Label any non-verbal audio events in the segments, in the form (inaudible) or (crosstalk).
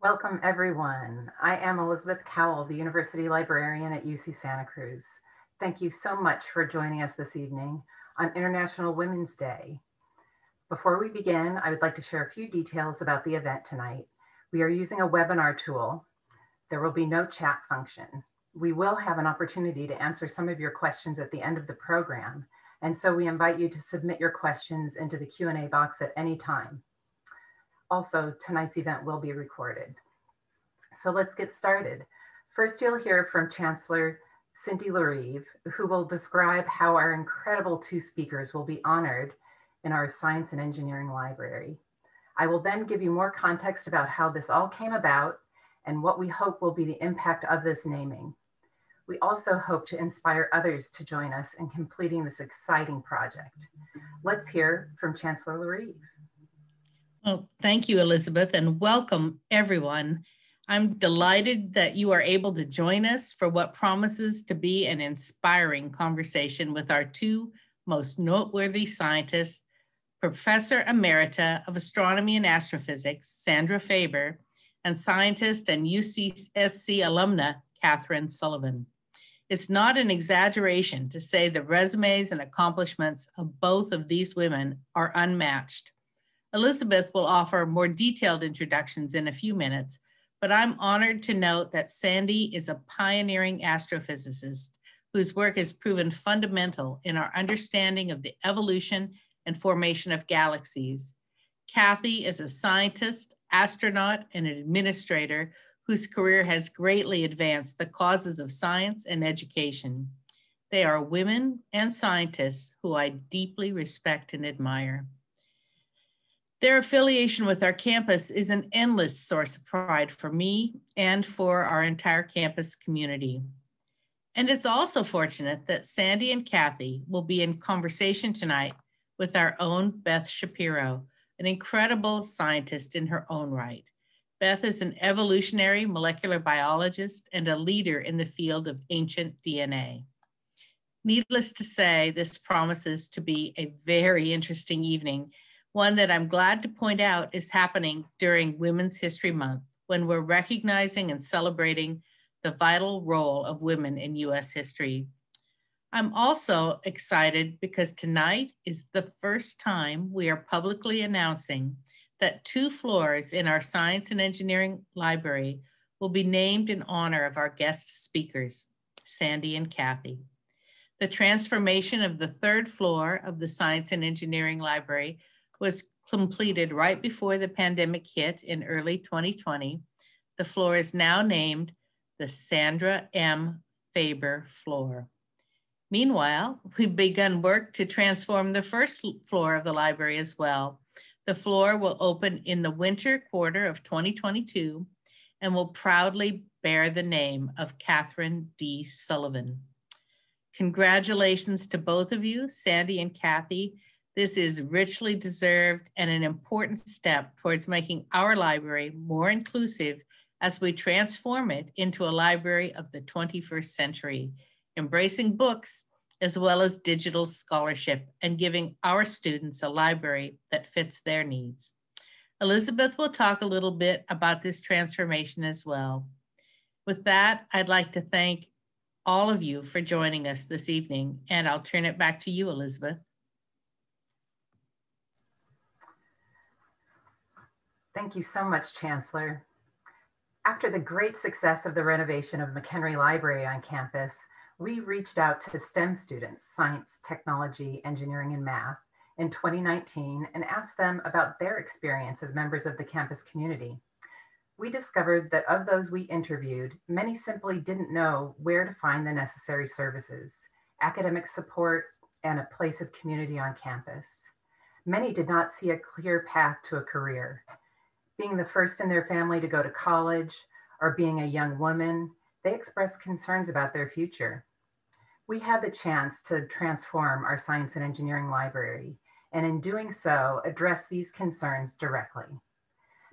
Welcome everyone. I am Elizabeth Cowell, the University Librarian at UC Santa Cruz. Thank you so much for joining us this evening on International Women's Day. Before we begin, I would like to share a few details about the event tonight. We are using a webinar tool. There will be no chat function. We will have an opportunity to answer some of your questions at the end of the program. And so we invite you to submit your questions into the Q&A box at any time. Also, tonight's event will be recorded. So let's get started. First, you'll hear from Chancellor Cindy Larive, who will describe how our incredible two speakers will be honored in our Science and Engineering Library. I will then give you more context about how this all came about and what we hope will be the impact of this naming. We also hope to inspire others to join us in completing this exciting project. Let's hear from Chancellor Larive. Well, thank you, Elizabeth, and welcome everyone. I'm delighted that you are able to join us for what promises to be an inspiring conversation with our two most noteworthy scientists, Professor Emerita of Astronomy and Astrophysics, Sandra Faber, and scientist and UCSC alumna, Kathryn Sullivan. It's not an exaggeration to say the resumes and accomplishments of both of these women are unmatched. Elizabeth will offer more detailed introductions in a few minutes, but I'm honored to note that Sandy is a pioneering astrophysicist whose work has proven fundamental in our understanding of the evolution and formation of galaxies. Kathy is a scientist, astronaut, and an administrator whose career has greatly advanced the causes of science and education. They are women and scientists who I deeply respect and admire. Their affiliation with our campus is an endless source of pride for me and for our entire campus community. And it's also fortunate that Sandy and Kathy will be in conversation tonight with our own Beth Shapiro, an incredible scientist in her own right. Beth is an evolutionary molecular biologist and a leader in the field of ancient DNA. Needless to say, this promises to be a very interesting evening one that I'm glad to point out is happening during Women's History Month when we're recognizing and celebrating the vital role of women in US history. I'm also excited because tonight is the first time we are publicly announcing that two floors in our Science and Engineering Library will be named in honor of our guest speakers, Sandy and Kathy. The transformation of the third floor of the Science and Engineering Library was completed right before the pandemic hit in early 2020. The floor is now named the Sandra M. Faber floor. Meanwhile, we've begun work to transform the first floor of the library as well. The floor will open in the winter quarter of 2022 and will proudly bear the name of Kathryn D. Sullivan. Congratulations to both of you, Sandy and Kathy, this is richly deserved and an important step towards making our library more inclusive as we transform it into a library of the 21st century, embracing books as well as digital scholarship and giving our students a library that fits their needs. Elizabeth will talk a little bit about this transformation as well. With that, I'd like to thank all of you for joining us this evening, and I'll turn it back to you, Elizabeth. Thank you so much, Chancellor. After the great success of the renovation of McHenry Library on campus, we reached out to STEM students, science, technology, engineering, and math, in 2019 and asked them about their experience as members of the campus community. We discovered that of those we interviewed, many simply didn't know where to find the necessary services, academic support, and a place of community on campus. Many did not see a clear path to a career being the first in their family to go to college, or being a young woman, they expressed concerns about their future. We had the chance to transform our science and engineering library, and in doing so, address these concerns directly.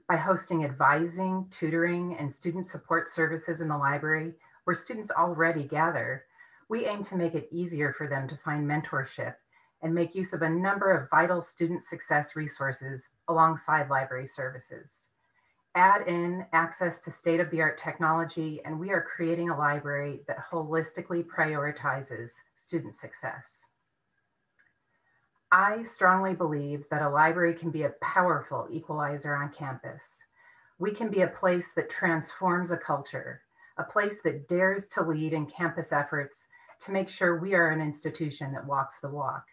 By hosting advising, tutoring, and student support services in the library, where students already gather, we aim to make it easier for them to find mentorship and make use of a number of vital student success resources alongside library services. Add in access to state of the art technology, and we are creating a library that holistically prioritizes student success. I strongly believe that a library can be a powerful equalizer on campus. We can be a place that transforms a culture, a place that dares to lead in campus efforts to make sure we are an institution that walks the walk.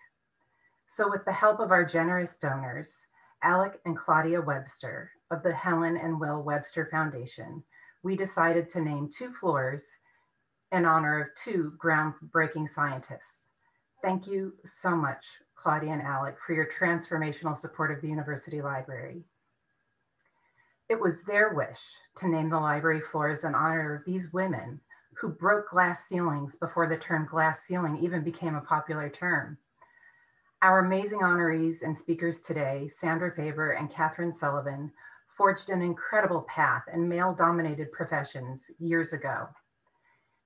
So with the help of our generous donors, Alec and Claudia Webster of the Helen and Will Webster Foundation, we decided to name two floors in honor of two groundbreaking scientists. Thank you so much, Claudia and Alec, for your transformational support of the University Library. It was their wish to name the library floors in honor of these women who broke glass ceilings before the term glass ceiling even became a popular term. Our amazing honorees and speakers today, Sandra Faber and Kathryn Sullivan, forged an incredible path in male dominated professions years ago.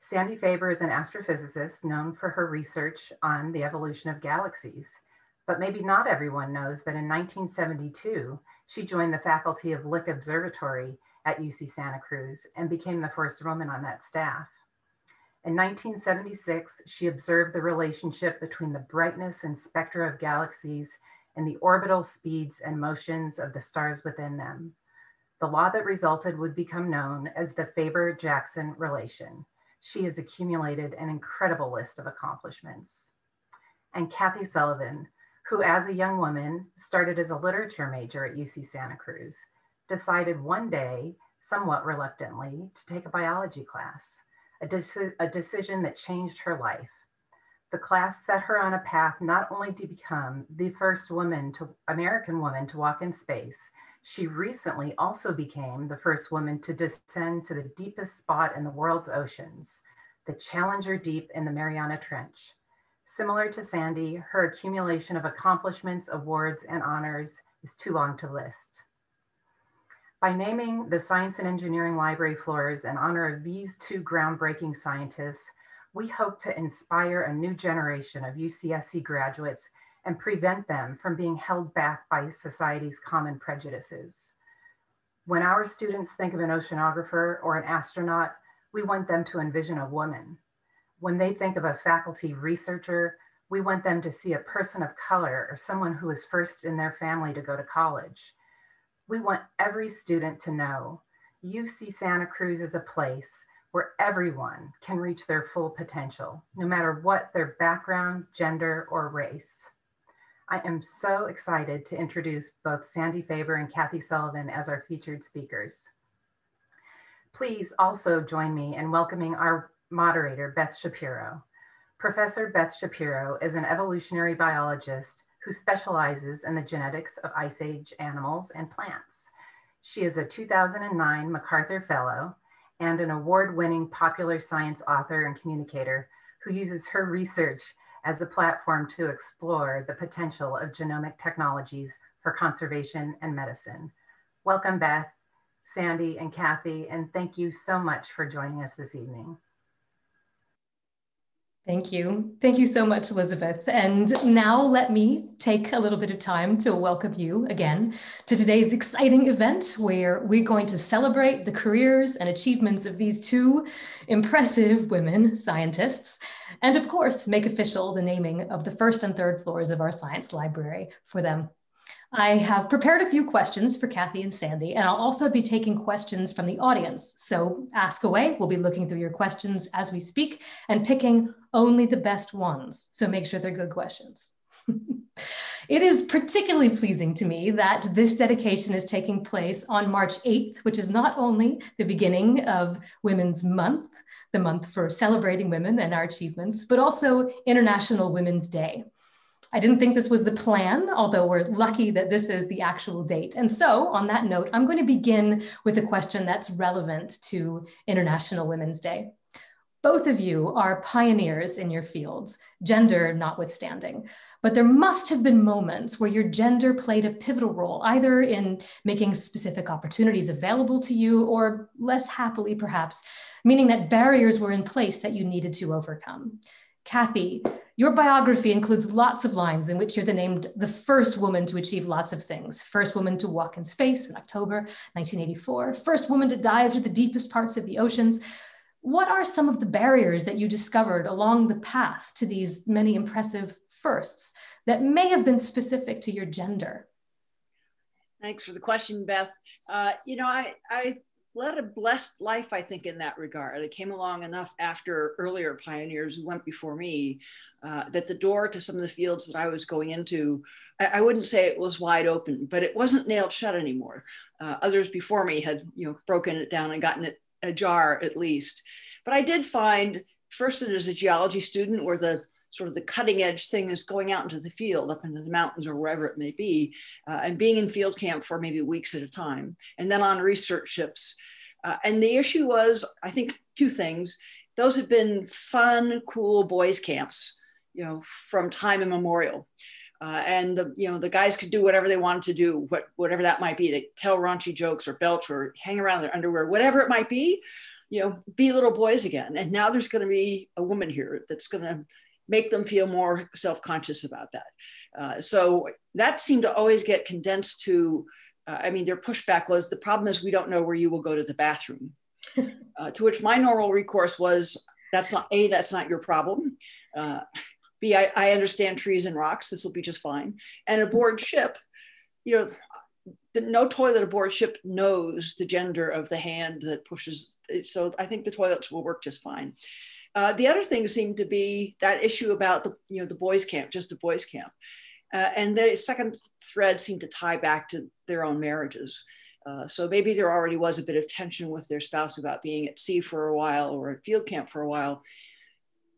Sandy Faber is an astrophysicist known for her research on the evolution of galaxies. But maybe not everyone knows that in 1972, she joined the faculty of Lick Observatory at UC Santa Cruz and became the first woman on that staff. In 1976, she observed the relationship between the brightness and spectra of galaxies and the orbital speeds and motions of the stars within them. The law that resulted would become known as the Faber-Jackson relation. She has accumulated an incredible list of accomplishments. And Kathy Sullivan, who as a young woman started as a literature major at UC Santa Cruz, decided one day, somewhat reluctantly, to take a biology class a, deci a decision that changed her life. The class set her on a path not only to become the first woman to American woman to walk in space, she recently also became the first woman to descend to the deepest spot in the world's oceans, the Challenger Deep in the Mariana Trench. Similar to Sandy, her accumulation of accomplishments, awards, and honors is too long to list. By naming the Science and Engineering Library floors in honor of these two groundbreaking scientists, we hope to inspire a new generation of UCSC graduates and prevent them from being held back by society's common prejudices. When our students think of an oceanographer or an astronaut, we want them to envision a woman. When they think of a faculty researcher, we want them to see a person of color or someone who was first in their family to go to college. We want every student to know UC Santa Cruz is a place where everyone can reach their full potential, no matter what their background, gender, or race. I am so excited to introduce both Sandy Faber and Kathy Sullivan as our featured speakers. Please also join me in welcoming our moderator, Beth Shapiro. Professor Beth Shapiro is an evolutionary biologist who specializes in the genetics of Ice Age animals and plants. She is a 2009 MacArthur Fellow and an award winning popular science author and communicator who uses her research as a platform to explore the potential of genomic technologies for conservation and medicine. Welcome, Beth, Sandy, and Kathy, and thank you so much for joining us this evening. Thank you. Thank you so much, Elizabeth. And now let me take a little bit of time to welcome you again to today's exciting event where we're going to celebrate the careers and achievements of these two impressive women scientists. And of course, make official the naming of the first and third floors of our science library for them. I have prepared a few questions for Kathy and Sandy, and I'll also be taking questions from the audience. So ask away. We'll be looking through your questions as we speak and picking only the best ones. So make sure they're good questions. (laughs) it is particularly pleasing to me that this dedication is taking place on March 8th, which is not only the beginning of Women's Month, the month for celebrating women and our achievements, but also International Women's Day. I didn't think this was the plan, although we're lucky that this is the actual date. And so, on that note, I'm going to begin with a question that's relevant to International Women's Day. Both of you are pioneers in your fields, gender notwithstanding. But there must have been moments where your gender played a pivotal role, either in making specific opportunities available to you, or less happily, perhaps, meaning that barriers were in place that you needed to overcome. Kathy, your biography includes lots of lines in which you're the named the first woman to achieve lots of things. First woman to walk in space in October 1984, first woman to dive to the deepest parts of the oceans. What are some of the barriers that you discovered along the path to these many impressive firsts that may have been specific to your gender? Thanks for the question, Beth. Uh, you know, I, I led a blessed life, I think, in that regard. It came along enough after earlier pioneers who went before me uh, that the door to some of the fields that I was going into, I, I, wouldn't say it was wide open, but it wasn't nailed shut anymore. Uh, others before me had, you know, broken it down and gotten it ajar at least. But I did find, first as a geology student, where the sort of the cutting edge thing is going out into the field, up into the mountains or wherever it may be, uh, and being in field camp for maybe weeks at a time, and then on research ships. Uh, and the issue was, I think, two things. Those had been fun, cool boys' camps, you know, from time immemorial. Uh, and the, you know the guys could do whatever they wanted to do, what, whatever that might be. They tell raunchy jokes or belch or hang around their underwear, whatever it might be. You know, be little boys again. And now there's going to be a woman here that's going to make them feel more self-conscious about that. Uh, so that seemed to always get condensed to, uh, I mean, their pushback was the problem is we don't know where you will go to the bathroom. (laughs) Uh, to which my normal recourse was, that's not A, that's not your problem. Uh, B, I, I understand trees and rocks, this will be just fine. And aboard ship, you know, the, no toilet aboard ship knows the gender of the hand that pushes. So I think the toilets will work just fine. Uh, the other thing seemed to be that issue about the, you know, the boys camp, just a boys camp. Uh, and the second thread seemed to tie back to their own marriages. Uh, so maybe there already was a bit of tension with their spouse about being at sea for a while or at field camp for a while.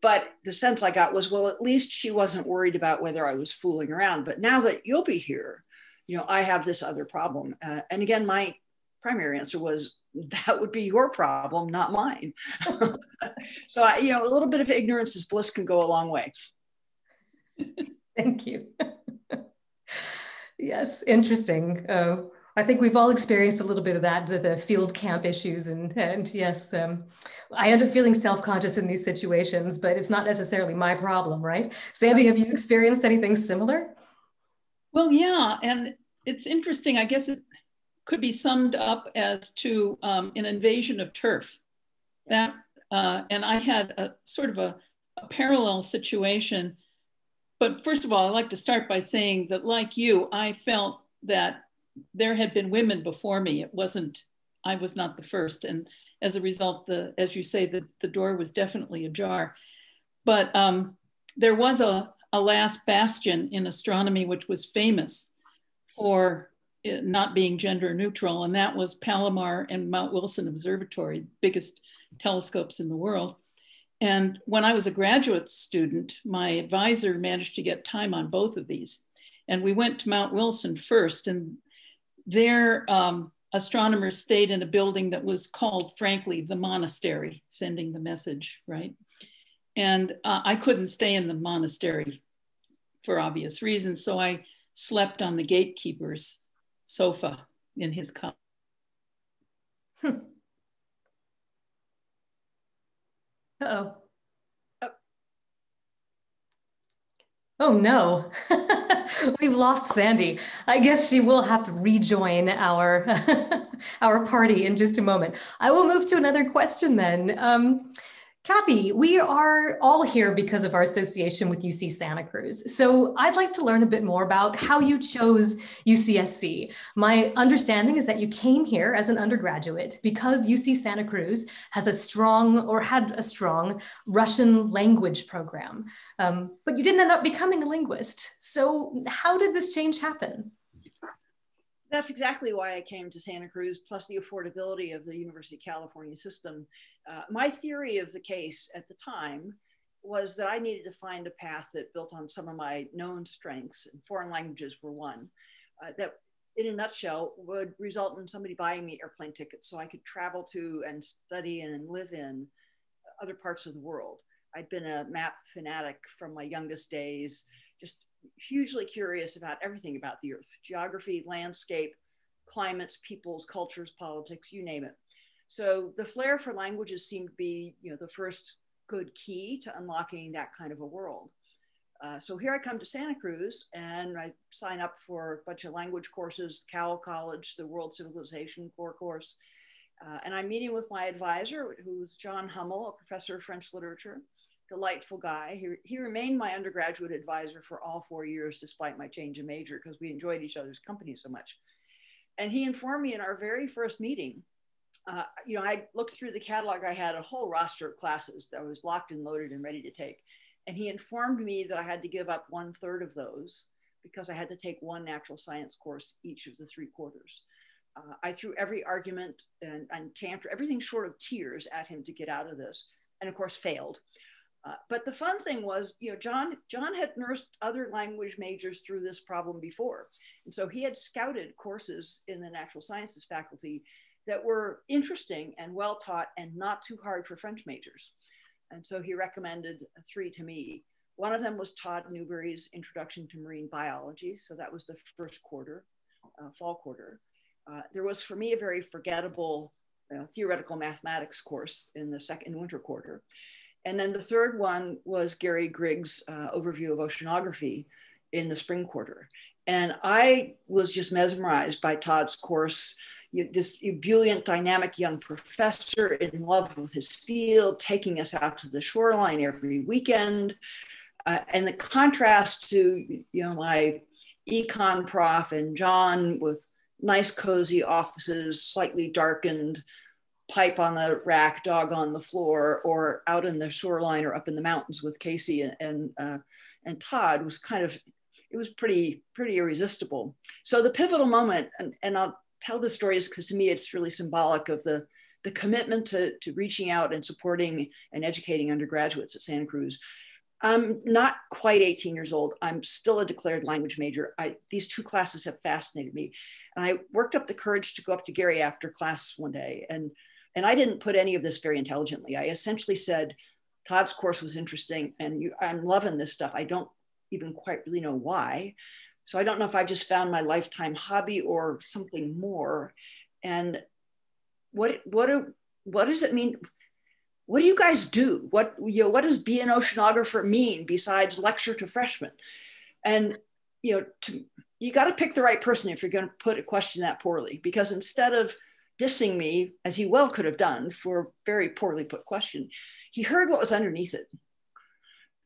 But the sense I got was, well, at least she wasn't worried about whether I was fooling around. But now that you'll be here, you know, I have this other problem. Uh, and again, my primary answer was that would be your problem, not mine. (laughs) so, I, you know, a little bit of ignorance is bliss can go a long way. (laughs) Thank you. yes, interesting. Uh, I think we've all experienced a little bit of that, the, the field camp issues. And, and yes, um, I end up feeling self conscious in these situations, but it's not necessarily my problem, right? Sandy, have you experienced anything similar? Well, yeah. And it's interesting. I guess it, could be summed up as to um, an invasion of turf. That, uh, and I had a sort of a, a parallel situation. But first of all, I'd like to start by saying that, like you, I felt that there had been women before me. It wasn't, I was not the first. And as a result, the, as you say, the, the door was definitely ajar. But um, there was a, a last bastion in astronomy, which was famous for not being gender neutral, and that was Palomar and Mount Wilson Observatory, biggest telescopes in the world. And when I was a graduate student, my advisor managed to get time on both of these. And we went to Mount Wilson first, and there um, astronomers stayed in a building that was called, frankly, the monastery, sending the message, right? And uh, I couldn't stay in the monastery for obvious reasons. So I slept on the gatekeeper's sofa in his cup. (laughs) Uh-oh. Oh no, (laughs) we've lost Sandy. I guess she will have to rejoin our (laughs) our party in just a moment. I will move to another question then. Um, Kathy, we are all here because of our association with UC Santa Cruz. So I'd like to learn a bit more about how you chose UCSC. My understanding is that you came here as an undergraduate because UC Santa Cruz has a strong or had a strong Russian language program, um, but you didn't end up becoming a linguist. So how did this change happen? that's exactly why I came to Santa Cruz, plus the affordability of the University of California system. Uh, my theory of the case at the time was that I needed to find a path that built on some of my known strengths, and foreign languages were one, uh, that in a nutshell would result in somebody buying me airplane tickets so I could travel to and study and live in other parts of the world. I'd been a map fanatic from my youngest days, just hugely curious about everything about the earth geography, landscape, climates, peoples, cultures, politics, you name it. So the flair for languages seemed to be, you know, the first good key to unlocking that kind of a world. Uh, so here I come to Santa Cruz and I sign up for a bunch of language courses, Cowell College, the World Civilization Core course. Uh, and I'm meeting with my advisor, who's John Hummel, a professor of French literature, delightful guy. He, he remained my undergraduate advisor for all four years, despite my change of major, because we enjoyed each other's company so much. And he informed me in our very first meeting, uh, you know, I looked through the catalog, I had a whole roster of classes that was locked and loaded and ready to take. And he informed me that I had to give up one third of those because I had to take one natural science course each of the three quarters. Uh, I threw every argument and, and tantrum, everything short of tears at him to get out of this, and of course failed. Uh, but the fun thing was, you know, John John had nursed other language majors through this problem before, and so he had scouted courses in the natural sciences faculty that were interesting and well taught and not too hard for French majors. And so he recommended three to me. One of them was Todd Newberry's Introduction to Marine Biology. So that was the first quarter, uh, fall quarter. Uh, there was for me a very forgettable uh, theoretical mathematics course in the second winter quarter. And then the third one was Gary Griggs' uh, overview of oceanography in the spring quarter. And I was just mesmerized by Todd's course. You, this ebullient, dynamic young professor in love with his field, taking us out to the shoreline every weekend. Uh, and the contrast to, you know, my econ prof and John with nice, cozy offices, slightly darkened, pipe on the rack, dog on the floor, or out in the shoreline or up in the mountains with Casey and and, uh, and Todd was kind of it was pretty pretty irresistible. So the pivotal moment, and, and I'll tell the stories because to me it's really symbolic of the the commitment to, to reaching out and supporting and educating undergraduates at Santa Cruz. I'm not quite 18 years old. I'm still a declared language major. I, these two classes have fascinated me. And I worked up the courage to go up to Gary after class one day. And, and I didn't put any of this very intelligently. I essentially said, Todd's course was interesting and you, I'm loving this stuff. I don't even quite really know why. So I don't know if I just found my lifetime hobby or something more. And what, what, what does it mean? what do you guys do? What, you know, what does be an oceanographer mean besides lecture to freshmen? And, you know, to, you got to pick the right person if you're going to put a question that poorly, because instead of dissing me, as he well could have done for a very poorly put question, he heard what was underneath it.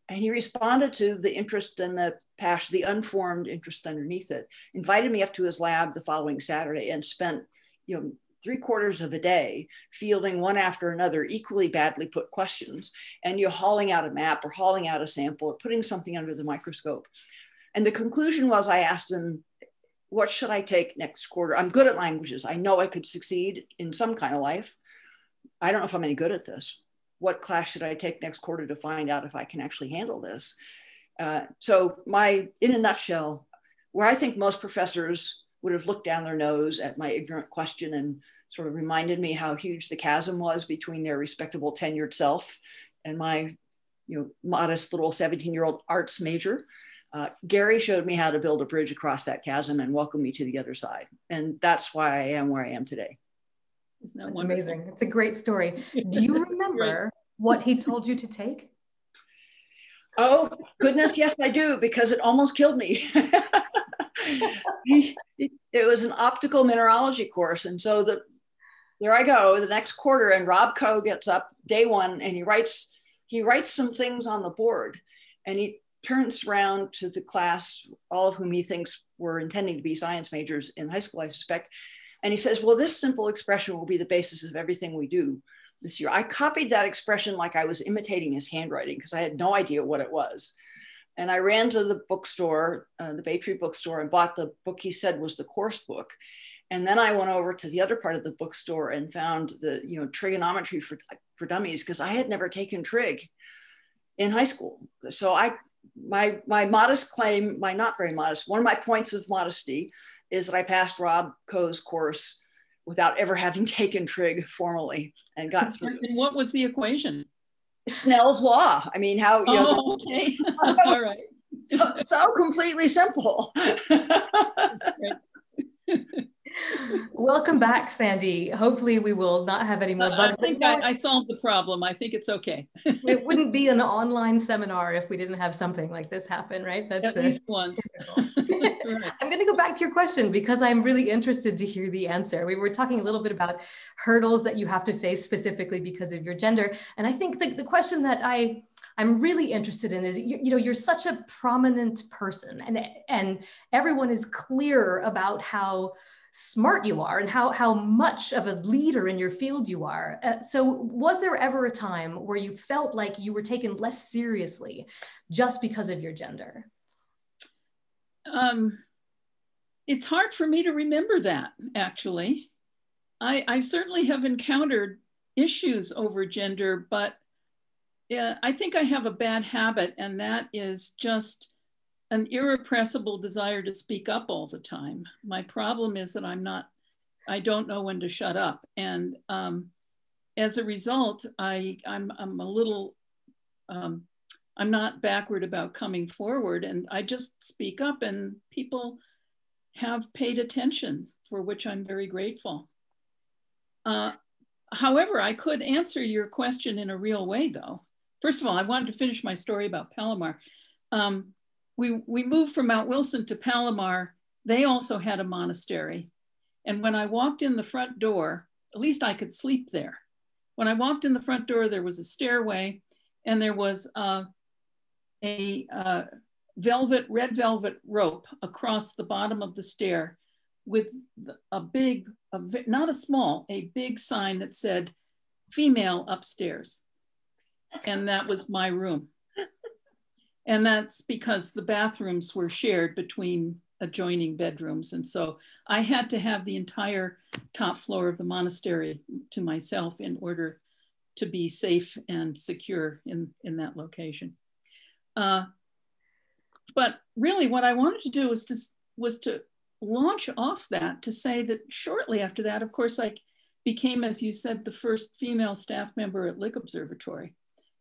And he responded to the interest and the passion, the unformed interest underneath it, invited me up to his lab the following Saturday and spent, you know, three quarters of a day fielding one after another equally badly put questions and you're hauling out a map or hauling out a sample or putting something under the microscope. And the conclusion was i asked him what should i take next quarter? I'm good at languages. I know i could succeed in some kind of life. I don't know if i'm any good at this what class should i take next quarter to find out if i can actually handle this? Uh, so my in a nutshell where i think most professors would have looked down their nose at my ignorant question and sort of reminded me how huge the chasm was between their respectable tenured self and my you know modest little 17 year old arts major uh, gary showed me how to build a bridge across that chasm and welcome me to the other side. And that's why i am where i am today Isn't that that's amazing. It's a great story. Do you (laughs) remember what he told you to take? Oh goodness yes i do because it almost killed me. (laughs) It was an optical mineralogy course and so the there I go, the next quarter, and Rob Coe gets up day one and he writes he writes some things on the board, and he turns around to the class, all of whom he thinks were intending to be science majors in high school, I suspect, and he says, "Well, this simple expression will be the basis of everything we do." This year, I copied that expression like I was imitating his handwriting because I had no idea what it was. And I ran to the bookstore, uh, the Bay Tree bookstore, and bought the book he said was the course book. And then I went over to the other part of the bookstore and found the, you know, trigonometry for, for dummies because I had never taken trig in high school. So I, my, my modest claim, my not very modest, one of my points of modesty is that I passed Rob Coe's course without ever having (laughs) taken trig formally and got through. And what was the equation? Snell's law. I mean, how, you know. Oh, okay. (laughs) All right. So, so completely simple. (laughs) (laughs) Welcome back, Sandy. Hopefully we will not have any more bugs. I think I, I, solved the problem. I think it's okay. (laughs) it wouldn't be an online seminar if we didn't have something like this happen, right? That's At least once. (laughs) I'm going to go back to your question because I'm really interested to hear the answer. We were talking a little bit about hurdles that you have to face specifically because of your gender. And I think the, the question that I I'm really interested in is you, you, know you're such a prominent person and and everyone is clear about how smart you are and how how much of a leader in your field you are. Uh, so was there ever a time where you felt like you were taken less seriously just because of your gender? Um, it's hard for me to remember that actually. I, I certainly have encountered issues over gender, but yeah, I think I have a bad habit, and that is just an irrepressible desire to speak up all the time. My problem is that I'm not, I don't know when to shut up. And um, as a result, I, I'm, I'm a little, um, I'm not backward about coming forward and I just speak up and people have paid attention for which I'm very grateful. Uh, however, I could answer your question in a real way though. First of all, I wanted to finish my story about Palomar. Um, we, we moved from Mount Wilson to Palomar. They also had a monastery. And when I walked in the front door, at least I could sleep there. When I walked in the front door, there was a stairway and there was uh, a uh, velvet, red velvet rope across the bottom of the stair with a big, a, not a small, a big sign that said female upstairs and that was my room. And that's because the bathrooms were shared between adjoining bedrooms. And so I had to have the entire top floor of the monastery to myself in order to be safe and secure in, in that location. Uh, but really what I wanted to do was to, was to launch off that to say that shortly after that, of course, I became, as you said, the first female staff member at Lick Observatory.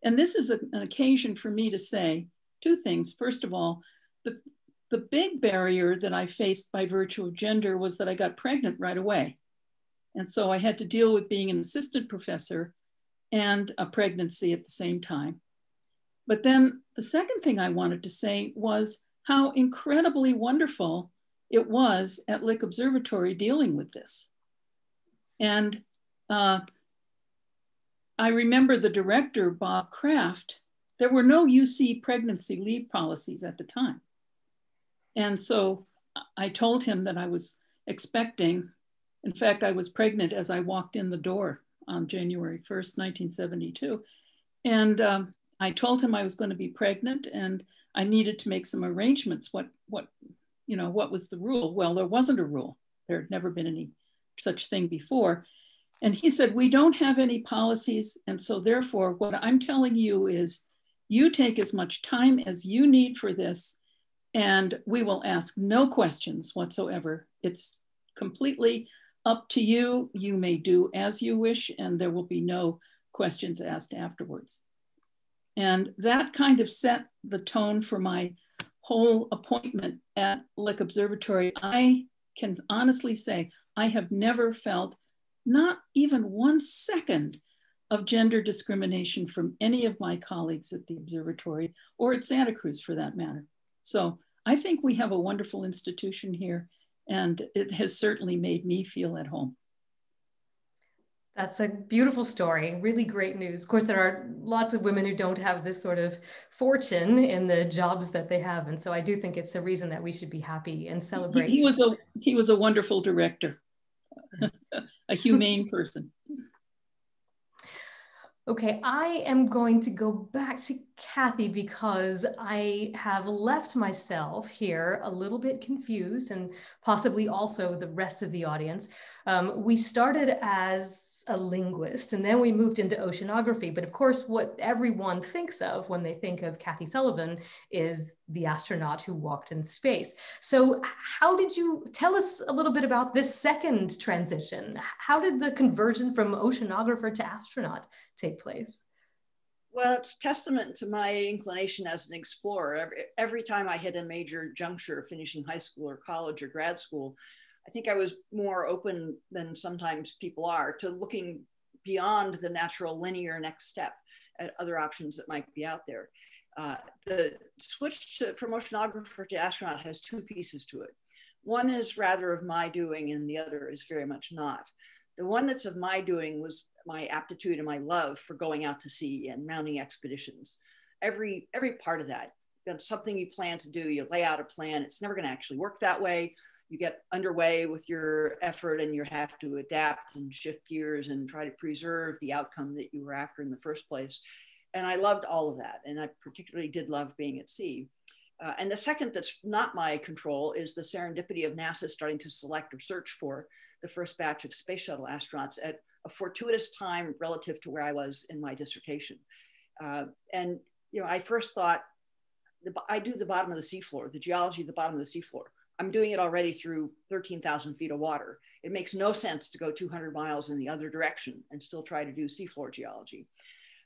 And this is a, an occasion for me to say two things. First of all, the, the big barrier that I faced by virtue of gender was that I got pregnant right away. And so I had to deal with being an assistant professor and a pregnancy at the same time. But then the second thing I wanted to say was how incredibly wonderful it was at Lick Observatory dealing with this. And uh, I remember the director, Bob Kraft, there were no UC pregnancy leave policies at the time. And so I told him that I was expecting, in fact, I was pregnant as I walked in the door on January 1st, 1972. And um, I told him I was going to be pregnant and I needed to make some arrangements. What, what, you know, what was the rule? Well, there wasn't a rule. There had never been any such thing before. And he said, We don't have any policies. And so, therefore, what I'm telling you is you take as much time as you need for this, and we will ask no questions whatsoever. It's completely up to you. You may do as you wish, and there will be no questions asked afterwards. And that kind of set the tone for my whole appointment at Lick Observatory. I can honestly say I have never felt not even one second of gender discrimination from any of my colleagues at the observatory or at Santa Cruz for that matter. So I think we have a wonderful institution here and it has certainly made me feel at home. That's a beautiful story. Really great news. Of course, there are lots of women who don't have this sort of fortune in the jobs that they have, and so I do think it's a reason that we should be happy and celebrate. He was a he was a wonderful director. (laughs) a humane person. Okay, I am going to go back to Kathy because I have left myself here a little bit confused and possibly also the rest of the audience. Um, we started as a linguist and then we moved into oceanography. But of course, what everyone thinks of when they think of Kathy Sullivan is the astronaut who walked in space. So, how did you tell us a little bit about this second transition? How did the conversion from oceanographer to astronaut take place? Well, it's testament to my inclination as an explorer. Every, every time I hit a major juncture, finishing high school or college or grad school, I think I was more open than sometimes people are to looking beyond the natural linear next step at other options that might be out there. Uh, the switch to, from oceanographer to astronaut has two pieces to it. One is rather of my doing and the other is very much not. The one that's of my doing was my aptitude and my love for going out to sea and mounting expeditions. Every, every part of that, that's something you plan to do, you lay out a plan, it's never gonna actually work that way. You get underway with your effort and you have to adapt and shift gears and try to preserve the outcome that you were after in the first place. And I loved all of that. And I particularly did love being at sea. Uh, and the second that's not my control is the serendipity of NASA starting to select or search for the first batch of space shuttle astronauts at a fortuitous time relative to where I was in my dissertation. Uh, and you know, I first thought, the, I do the bottom of the seafloor, the geology of the bottom of the seafloor. I'm doing it already through 13,000 feet of water. It makes no sense to go 200 miles in the other direction and still try to do seafloor geology.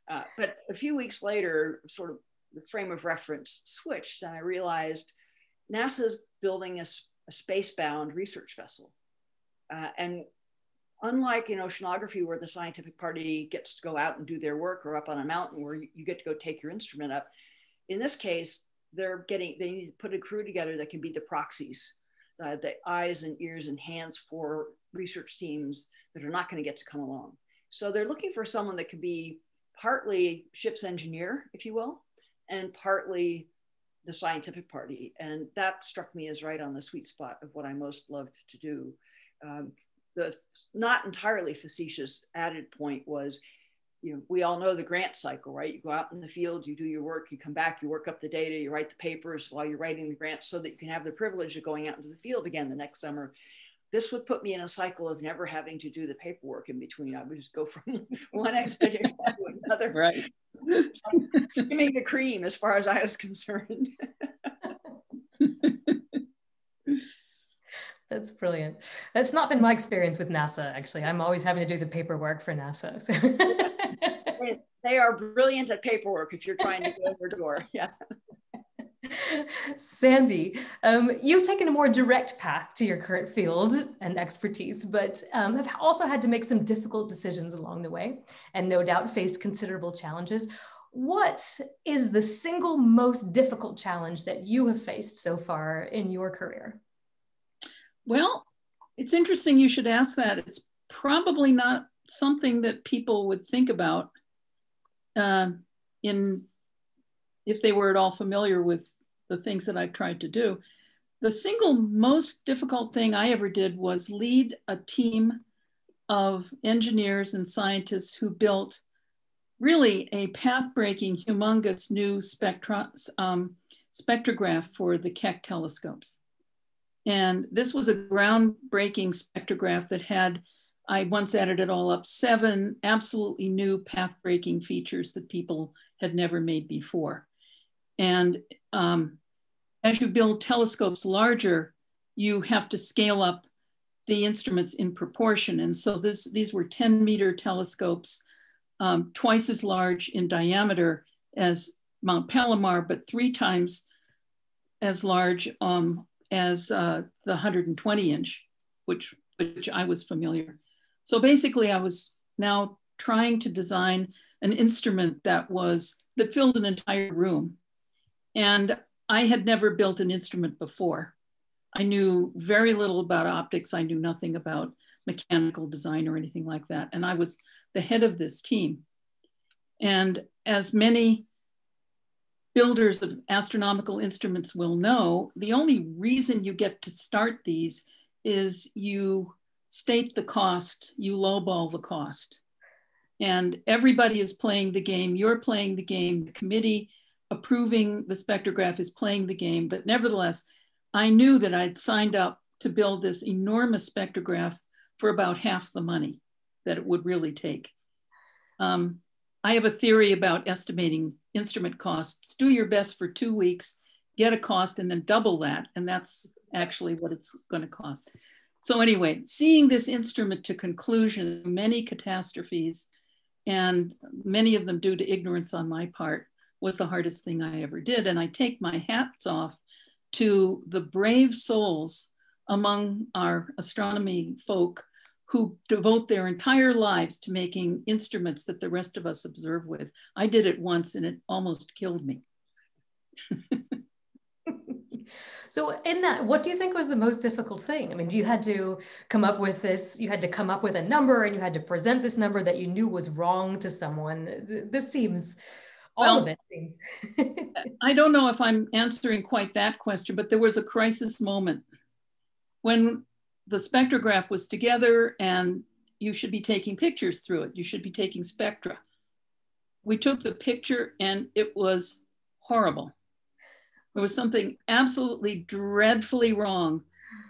Uh, but a few weeks later, sort of the frame of reference switched and I realized NASA's building a, a space-bound research vessel. Uh, and unlike in oceanography where the scientific party gets to go out and do their work or up on a mountain where you, you get to go take your instrument up, in this case, they're getting, they need to put a crew together that can be the proxies, uh, the eyes and ears and hands for research teams that are not going to get to come along. So they're looking for someone that could be partly ship's engineer, if you will, and partly the scientific party. And that struck me as right on the sweet spot of what I most loved to do. Um, the not entirely facetious added point was, you know, we all know the grant cycle, right? You go out in the field, you do your work, you come back, you work up the data, you write the papers while you're writing the grants so that you can have the privilege of going out into the field again the next summer this would put me in a cycle of never having to do the paperwork in between. I would just go from (laughs) one expedition to another. Right. (laughs) skimming the cream as far as I was concerned. (laughs) That's brilliant. That's not been my experience with NASA, actually. I'm always having to do the paperwork for NASA. So. they are brilliant at paperwork if you're trying to go to door. (laughs) Yeah. Sandy, um, you've taken a more direct path to your current field and expertise, but um, have also had to make some difficult decisions along the way and no doubt faced considerable challenges. What is the single most difficult challenge that you have faced so far in your career? Well, it's interesting you should ask that. It's probably not something that people would think about uh, in if they were at all familiar with the things that I've tried to do. The single most difficult thing I ever did was lead a team of engineers and scientists who built really a path-breaking, humongous new spectra, um, spectrograph for the Keck telescopes. And this was a groundbreaking spectrograph that had, I once added it all up, seven absolutely new path-breaking features that people had never made before. And um, as you build telescopes larger, you have to scale up the instruments in proportion. And so this, these were 10 meter telescopes, um, twice as large in diameter as Mount Palomar, but three times as large um, as uh, the 120 inch, which, which I was familiar. So basically I was now trying to design an instrument that was, that filled an entire room. And I had never built an instrument before. I knew very little about optics. I knew nothing about mechanical design or anything like that. And I was the head of this team. And as many builders of astronomical instruments will know, the only reason you get to start these is you state the cost, you lowball the cost. And everybody is playing the game. You're playing the game. The committee approving the spectrograph is playing the game. But nevertheless, I knew that I'd signed up to build this enormous spectrograph for about half the money that it would really take. Um, I have a theory about estimating instrument costs. Do your best for two weeks, get a cost, and then double that. And that's actually what it's going to cost. So, anyway, seeing this instrument to conclusion, many catastrophes, and many of them due to ignorance on my part, was the hardest thing I ever did. And I take my hats off to the brave souls among our astronomy folk who devote their entire lives to making instruments that the rest of us observe with. I did it once and it almost killed me. (laughs) so in that, what do you think was the most difficult thing? I mean, you had to come up with this, you had to come up with a number and you had to present this number that you knew was wrong to someone. This seems all well, of it seems. (laughs) I don't know if I'm answering quite that question, but there was a crisis moment when the spectrograph was together and you should be taking pictures through it. You should be taking spectra. We took the picture and it was horrible. There was something absolutely dreadfully wrong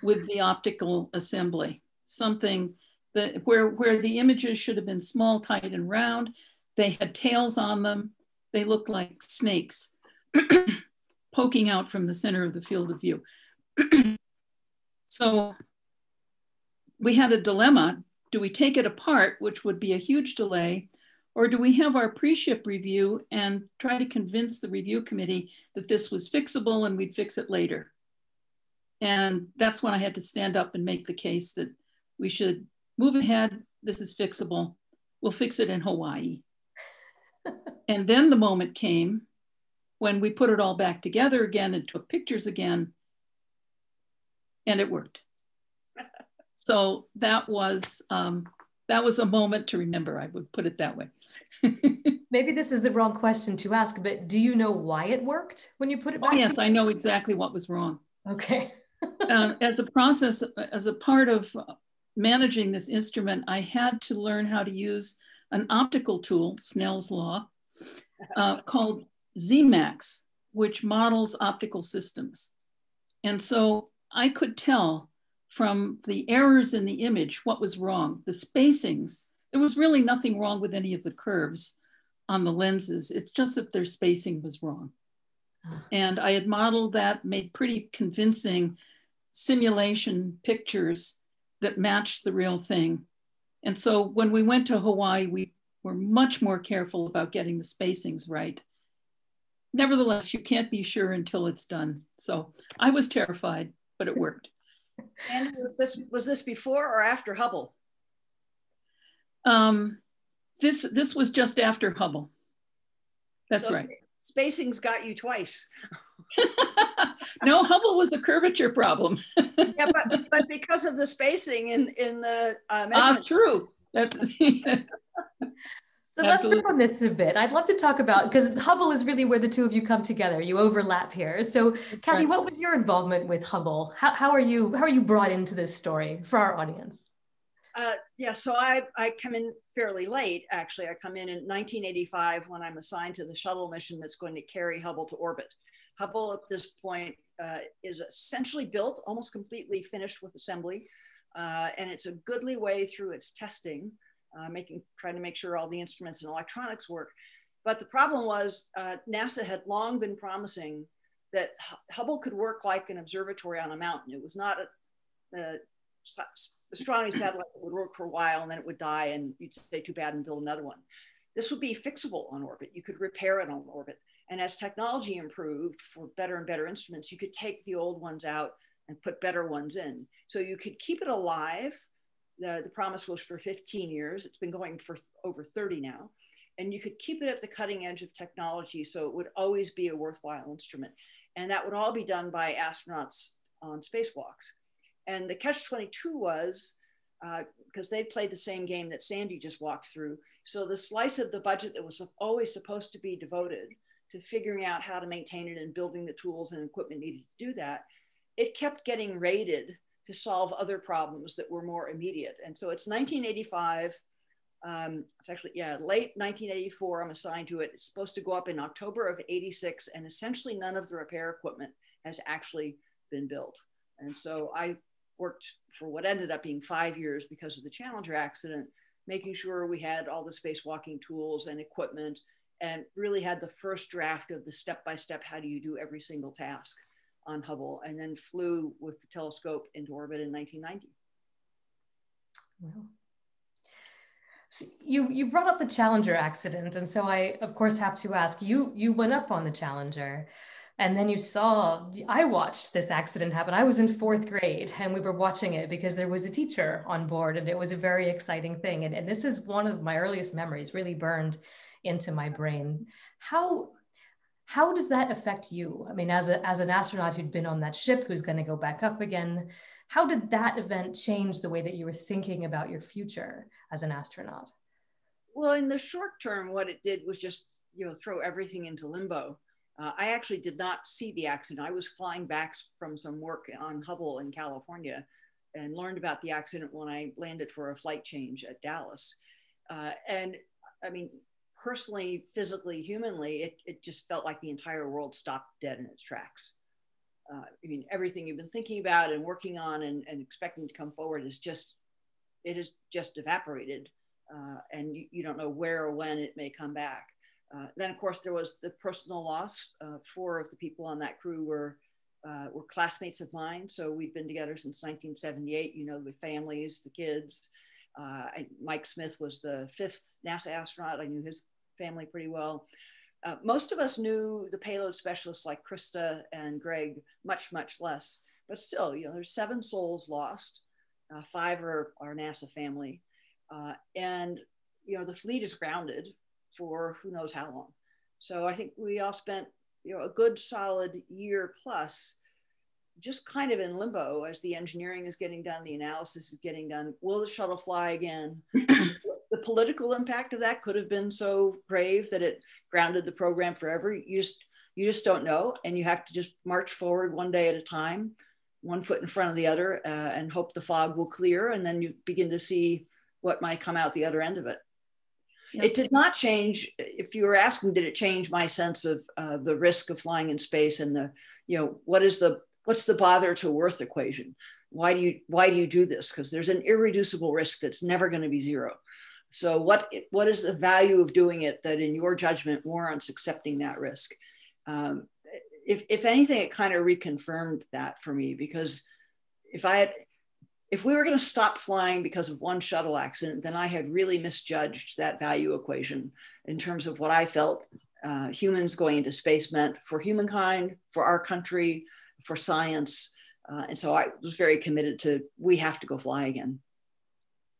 with the optical assembly. Something that where, where the images should have been small, tight, and round. They had tails on them. They looked like snakes (clears throat) poking out from the center of the field of view. (clears throat) so we had a dilemma. Do we take it apart, which would be a huge delay, or do we have our pre-ship review and try to convince the review committee that this was fixable and we'd fix it later? And that's when I had to stand up and make the case that we should move ahead. This is fixable. We'll fix it in Hawaii. (laughs) and then the moment came when we put it all back together again and took pictures again, and it worked. So that was um, that was a moment to remember. I would put it that way. (laughs) Maybe this is the wrong question to ask, but do you know why it worked when you put it oh, back? Oh, yes? I know exactly what was wrong. Okay. uh, (laughs) as a process, as a part of managing this instrument, I had to learn how to use an optical tool, Snell's law, uh, called ZEMAX, which models optical systems. And so I could tell from the errors in the image, what was wrong, the spacings. There was really nothing wrong with any of the curves on the lenses. It's just that their spacing was wrong. Ah. And I had modeled that, made pretty convincing simulation pictures that matched the real thing. And so when we went to Hawaii, we were much more careful about getting the spacings right. Nevertheless, you can't be sure until it's done. So I was terrified, but it worked. Sandy, was this was this before or after Hubble? Um, this this was just after Hubble. That's so right. Spacing's got you twice. (laughs) no, Hubble was a curvature problem. yeah, but, (laughs) but because of the spacing in in the uh, ah, true. That's (laughs) So let's work on this a bit. I'd love to talk about because Hubble is really where the two of you come together. You overlap here. So, Kathy, right. what was your involvement with Hubble? How, how are you how are you brought into this story for our audience? Uh, yeah, so I, I come in fairly late, actually. I come in in 1985 when I'm assigned to the shuttle mission that's going to carry Hubble to orbit. Hubble at this point uh, is essentially built, almost completely finished with assembly, uh, and it's a goodly way through its testing uh, making, trying to make sure all the instruments and electronics work. But the problem was uh, NASA had long been promising that Hubble could work like an observatory on a mountain. It was not a, a astronomy satellite that would work for a while and then it would die and you'd say too bad and build another one. This would be fixable on orbit. You could repair it on orbit. And as technology improved for better and better instruments, you could take the old ones out and put better ones in. So you could keep it alive the, the promise was for 15 years. It's been going for over 30 now. And you could keep it at the cutting edge of technology so it would always be a worthwhile instrument. And that would all be done by astronauts on spacewalks. And the catch 22 was because uh, they'd played the same game that Sandy just walked through. So the slice of the budget that was always supposed to be devoted to figuring out how to maintain it and building the tools and equipment needed to do that, it kept getting raided to solve other problems that were more immediate. And so it's 1985. Um, it's actually, yeah, late 1984, I'm assigned to it. It's supposed to go up in October of 86, and essentially none of the repair equipment has actually been built. And so I worked for what ended up being five years because of the Challenger accident, making sure we had all the spacewalking tools and equipment and really had the first draft of the step by step how do you do every single task on Hubble and then flew with the telescope into orbit in 1990. Well, So you you brought up the Challenger accident, and so I of course have to ask you. You went up on the Challenger. And then you saw, I watched this accident happen. I was in fourth grade and we were watching it because there was a teacher on board and it was a very exciting thing. And, and this is one of my earliest memories, really burned into my brain. How, how does that affect you? I mean, as, a, as an astronaut who'd been on that ship, who's going to go back up again, how did that event change the way that you were thinking about your future as an astronaut? Well, in the short term, what it did was just, you know, throw everything into limbo uh, I actually did not see the accident. I was flying back from some work on Hubble in California and learned about the accident when I landed for a flight change at Dallas. Uh, and I mean, personally, physically, humanly, it, it just felt like the entire world stopped dead in its tracks. Uh, I mean, everything you've been thinking about and working on and, and expecting to come forward is just, it has just evaporated. Uh, and you, you don't know where or when it may come back. Uh, then, of course, there was the personal loss. Uh, four of the people on that crew were uh, were classmates of mine, so we've been together since 1978. You know, the families, the kids. Uh, I, Mike Smith was the fifth NASA astronaut. I knew his family pretty well. Uh, most of us knew the payload specialists like Christa and Greg much, much less. But still, you know, there's seven souls lost. Uh, five are our NASA family, and you know the fleet is grounded for who knows how long. So I think we all spent you know a good solid year plus just kind of in limbo as the engineering is getting done, the analysis is getting done. Will the shuttle fly again? (clears throat) the political impact of that could have been so grave that it grounded the program forever. You just you just don't know, and you have to just march forward one day at a time, one foot in front of the other, uh, and hope the fog will clear, and then you begin to see what might come out the other end of it. It did not change. If you were asking, did it change my sense of uh, the risk of flying in space and the, you know, what is the what's the bother to worth equation? Why do you why do you do this? Because there's an irreducible risk that's never going to be zero. So what what is the value of doing it that, in your judgment, warrants accepting that risk? Um, if if anything, it kind of reconfirmed that for me because if I had if we were going to stop flying because of one shuttle accident, then I had really misjudged that value equation in terms of what I felt uh, humans going into space meant for humankind, for our country, for science. Uh, and so I was very committed to we have to go fly again.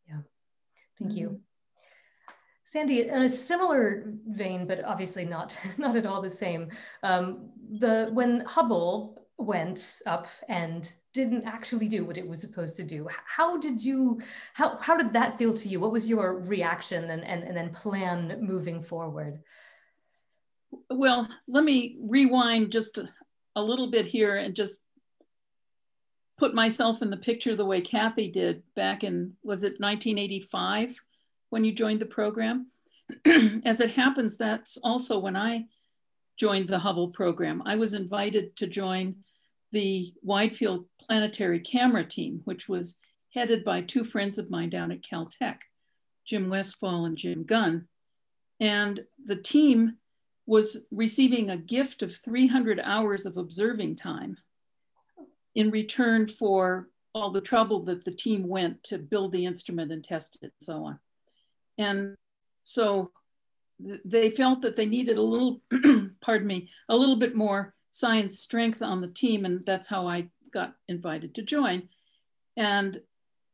Yeah, thank you. Sandy, in a similar vein, but obviously not (laughs) not at all the same. Um, the when Hubble went up and didn't actually do what it was supposed to do. How did you, how, how did that feel to you? What was your reaction and, and, and then plan moving forward? Well, let me rewind just a, little bit here and just put myself in the picture the way Kathy did back in, was it 1985 when you joined the program? (clears throat) As it happens, that's also when I joined the Hubble program. I was invited to join the Wide Field Planetary Camera Team, which was headed by two friends of mine down at Caltech, Jim Westphal and Jim Gunn. And the team was receiving a gift of 300 hours of observing time in return for all the trouble that the team went to build the instrument and test it and so on. And so they felt that they needed a little, (clears throat) pardon me, a little bit more science strength on the team. And that's how I got invited to join. And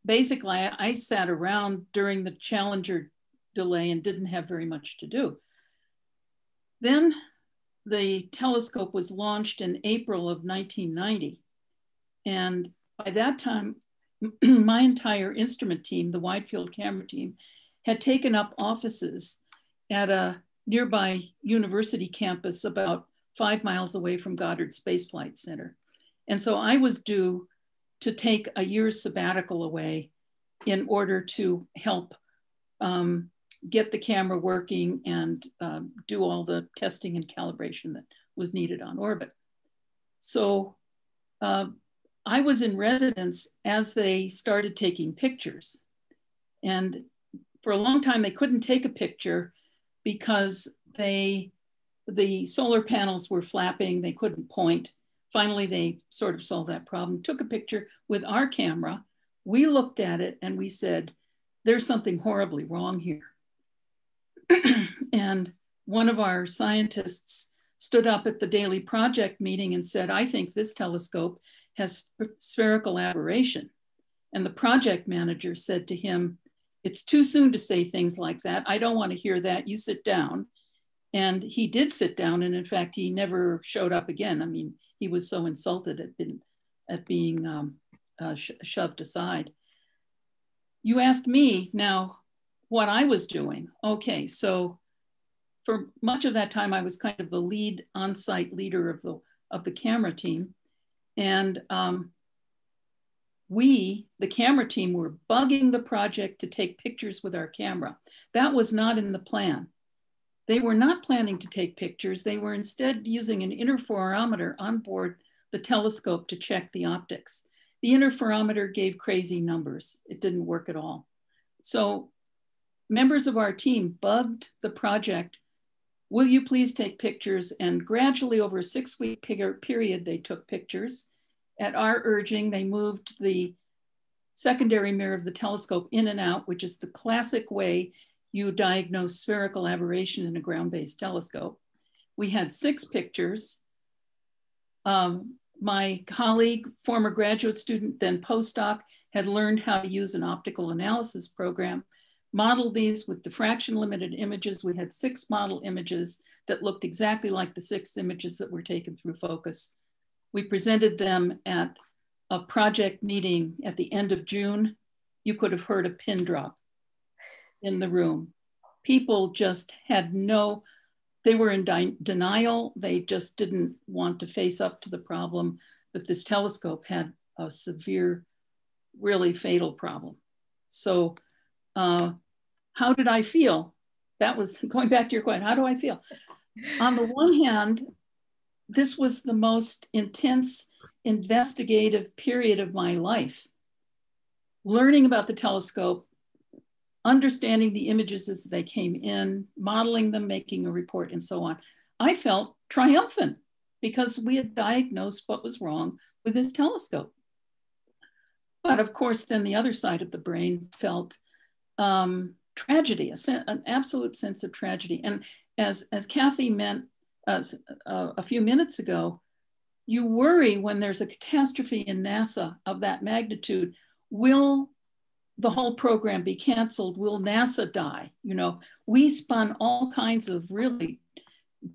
basically, I, I sat around during the Challenger delay and didn't have very much to do. Then the telescope was launched in April of 1990. And by that time, (clears throat) my entire instrument team, the wide field camera team, had taken up offices at a nearby university campus about five miles away from Goddard Space Flight Center. And so I was due to take a year's sabbatical away in order to help um, get the camera working and um, do all the testing and calibration that was needed on orbit. So uh, I was in residence as they started taking pictures. And for a long time, they couldn't take a picture because they the solar panels were flapping, they couldn't point. Finally, they sort of solved that problem, took a picture with our camera. We looked at it and we said, there's something horribly wrong here. (clears throat) and one of our scientists stood up at the daily project meeting and said, I think this telescope has spherical aberration. And the project manager said to him, It's too soon to say things like that. I don't want to hear that. You sit down. And he did sit down. And in fact, he never showed up again. I mean, he was so insulted at, been, at being um, uh, sh shoved aside. You asked me now what I was doing. Okay, so for much of that time, I was kind of the lead on-site leader of the of the camera team, and um, we, the camera team, were bugging the project to take pictures with our camera. That was not in the plan. They were not planning to take pictures. They were instead using an interferometer on board the telescope to check the optics. The interferometer gave crazy numbers. It didn't work at all. So members of our team bugged the project, will you please take pictures? And gradually over a six week period, they took pictures. At our urging, they moved the secondary mirror of the telescope in and out, which is the classic way you diagnose spherical aberration in a ground-based telescope. We had six pictures. Um, my colleague, former graduate student, then postdoc, had learned how to use an optical analysis program, modeled these with diffraction limited images. We had six model images that looked exactly like the six images that were taken through focus. We presented them at a project meeting at the end of June. You could have heard a pin drop in the room. People just had no, they were in denial. They just didn't want to face up to the problem that this telescope had a severe, really fatal problem. So, uh, how did I feel? That was (laughs) going back to your question. How do I feel? On the one hand, this was the most intense investigative period of my life. Learning about the telescope, understanding the images as they came in, modeling them, making a report, and so on. I felt triumphant because we had diagnosed what was wrong with this telescope. But of course, then the other side of the brain felt um, tragedy, a sen- an absolute sense of tragedy. And as, as Kathy meant uh, uh, a few minutes ago, you worry when there's a catastrophe in NASA of that magnitude. Will the whole program be canceled? Will NASA die? You know, we spun all kinds of really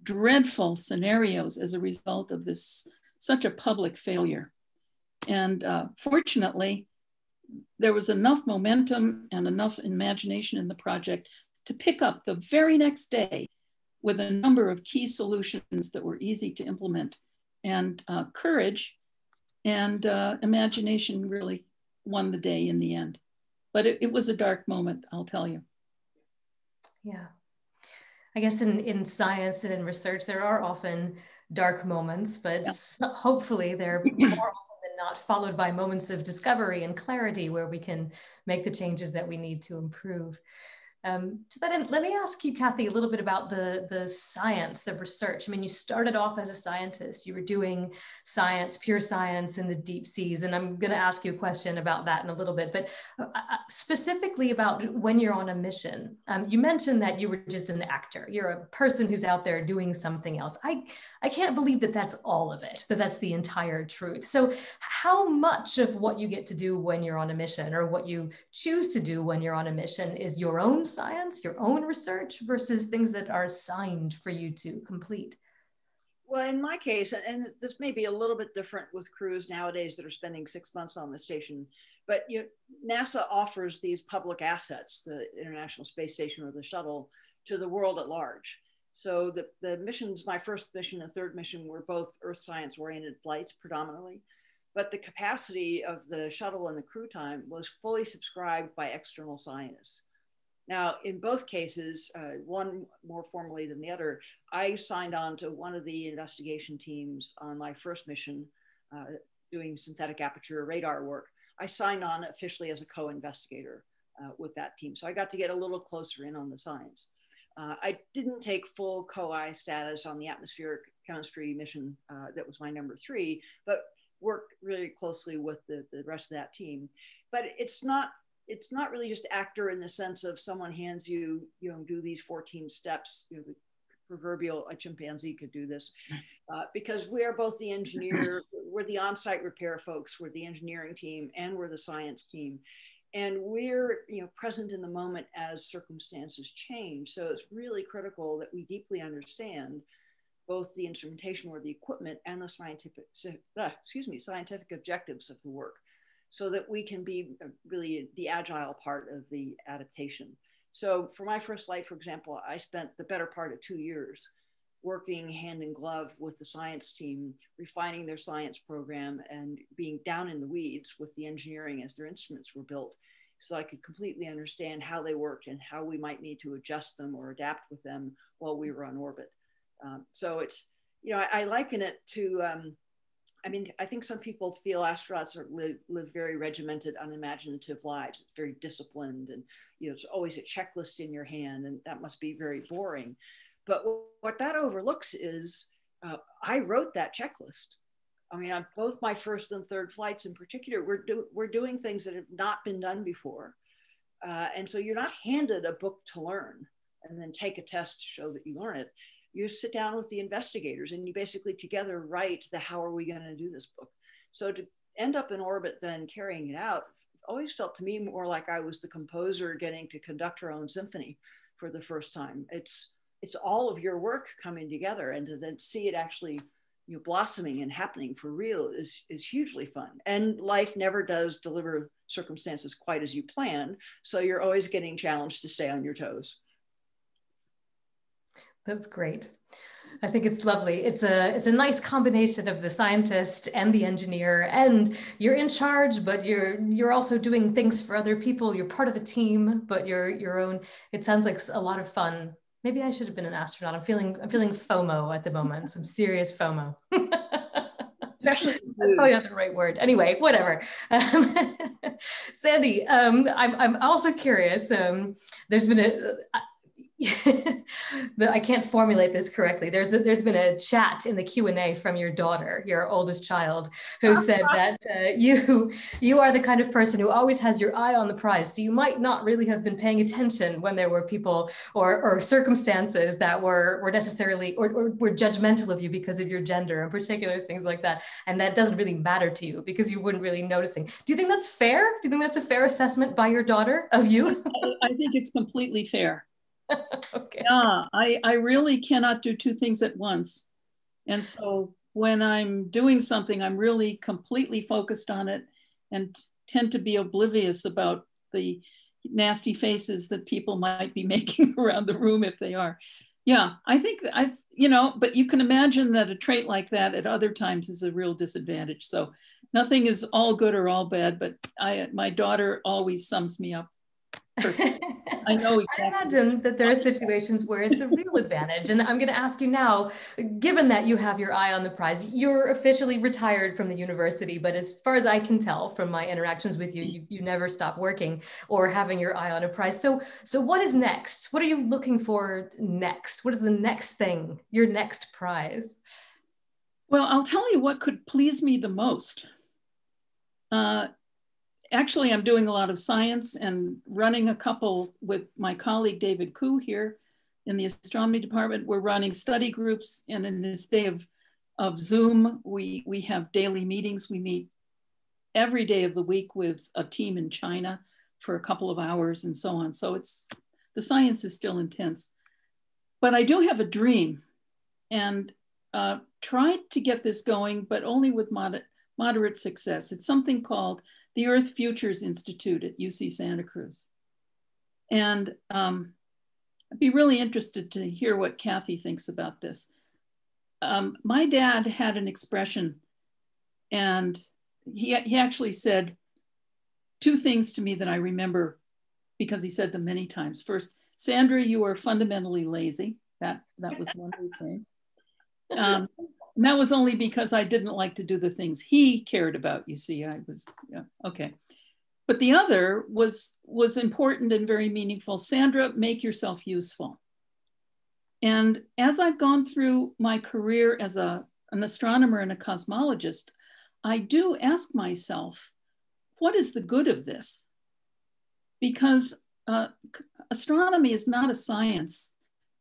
dreadful scenarios as a result of this such a public failure. And uh, fortunately, there was enough momentum and enough imagination in the project to pick up the very next day with a number of key solutions that were easy to implement. And uh, courage and uh, imagination really won the day in the end but it, it was a dark moment, I'll tell you. Yeah. I guess in, in science and in research, there are often dark moments, but yeah. hopefully they're (clears throat) more not followed by moments of discovery and clarity where we can make the changes that we need to improve. Um, to that end, let me ask you, Kathy, a little bit about the, the science, the research. I mean, you started off as a scientist, you were doing science, pure science in the deep seas. And I'm going to ask you a question about that in a little bit, but uh, uh, specifically about when you're on a mission. Um, you mentioned that you were just an actor, you're a person who's out there doing something else. I, I can't believe that that's all of it, that that's the entire truth. So, how much of what you get to do when you're on a mission or what you choose to do when you're on a mission is your own science, your own research versus things that are assigned for you to complete? Well, in my case, and this may be a little bit different with crews nowadays that are spending six months on the station, but you know, NASA offers these public assets, the International Space Station or the shuttle, to the world at large. So the, the missions, my first mission and third mission were both earth science oriented flights predominantly, but the capacity of the shuttle and the crew time was fully subscribed by external scientists. Now, in both cases, uh, one more formally than the other, I signed on to one of the investigation teams on my first mission, uh, doing synthetic aperture radar work. I signed on officially as a co-investigator uh, with that team. So I got to get a little closer in on the science. Uh, I didn't take full co-I status on the atmospheric chemistry mission uh, that was my number three, but worked really closely with the, the rest of that team. But it's not it's not really just actor in the sense of someone hands you you know do these 14 steps you know the proverbial a chimpanzee could do this (laughs) uh, because we are both the engineer, we're the on-site repair folks, we're the engineering team, and we're the science team. And we're you know, present in the moment as circumstances change. So it's really critical that we deeply understand both the instrumentation or the equipment and the scientific, uh, excuse me, scientific objectives of the work so that we can be uh, really the agile part of the adaptation. So for my first life, for example, I spent the better part of two years working hand in glove with the science team, refining their science program and being down in the weeds with the engineering as their instruments were built. So I could completely understand how they worked and how we might need to adjust them or adapt with them while we were on orbit. Um, so it's, you know, I, I liken it to, um, I mean, I think some people feel astronauts are, live, live very regimented, unimaginative lives, It's very disciplined, and you know, it's always a checklist in your hand, and that must be very boring. But what that overlooks is uh, I wrote that checklist. I mean, on both my first and third flights in particular, we're, do, we're doing things that have not been done before. Uh, and so you're not handed a book to learn and then take a test to show that you learn it you sit down with the investigators and you basically together write the how are we going to do this book. So to end up in orbit then carrying it out always felt to me more like i was the composer getting to conduct her own symphony for the first time. It's it's all of your work coming together and to then see it actually you know, blossoming and happening for real is is hugely fun. And life never does deliver circumstances quite as you planned so you're always getting challenged to stay on your toes that's great. I think it's lovely. It's a it's a nice combination of the scientist and the engineer, and you're in charge, but you're you're also doing things for other people. You're part of a team, but you're your own. It sounds like a lot of fun. Maybe I should have been an astronaut. I'm feeling I'm feeling FOMO at the moment. Some serious FOMO. (laughs) Especially That's probably not the right word. Anyway, whatever. Um, (laughs) Sandy, um, I'm, I'm also curious. Um, there's been a, (laughs) the, I can't formulate this correctly. There's a, there's been a chat in the Q and A from your daughter, your oldest child, who said that uh, (laughs) you you are the kind of person who always has your eye on the prize. So you might not really have been paying attention when there were people or, or circumstances that were were necessarily or, or were judgmental of you because of your gender and particular things like that. And that doesn't really matter to you because you wouldn't really noticing. Do you think that's fair? Do you think that's a fair assessment by your daughter of you? I think it's completely fair. (laughs) okay. Yeah, I, I really cannot do two things at once. And so when I'm doing something, I'm really completely focused on it and tend to be oblivious about the nasty faces that people might be (laughs) making around the room if they are. Yeah, I think I've, you know, but you can imagine that a trait like that at other times is a real disadvantage. So nothing is all good or all bad, but I, my daughter always sums me up I know. (laughs) Exactly. I imagine that there are situations where it's a real advantage. And I'm going to ask you now, given that you have your eye on the prize, you're officially retired from the university, but as far as I can tell from my interactions with you, you, you never stop working or having your eye on a prize. So, so what is next? What are you looking for next? What is the next thing, your next prize? Well, I'll tell you what could please me the most. Uh, actually, I'm doing a lot of science and running a couple with my colleague David Koo here in the astronomy department. We're running study groups, and in this day of, of Zoom, we, we have daily meetings. We meet every day of the week with a team in China for a couple of hours and so on. So it's the science is still intense. But I do have a dream and uh, tried to get this going, but only with mod moderate success. It's something called the Earth Futures Institute at UC Santa Cruz. And um, I'd be really interested to hear what Kathy thinks about this. Um, my dad had an expression, and he, he actually said two things to me that I remember because he said them many times. First, Sandra, you are fundamentally lazy. That, that was one thing. Um, and that was only because I didn't like to do the things he cared about. You see, I was, yeah, okay. But the other was, was important and very meaningful. Sandra, make yourself useful. And as I've gone through my career as a, an astronomer and a cosmologist, I do ask myself, what is the good of this? Because uh, astronomy is not a science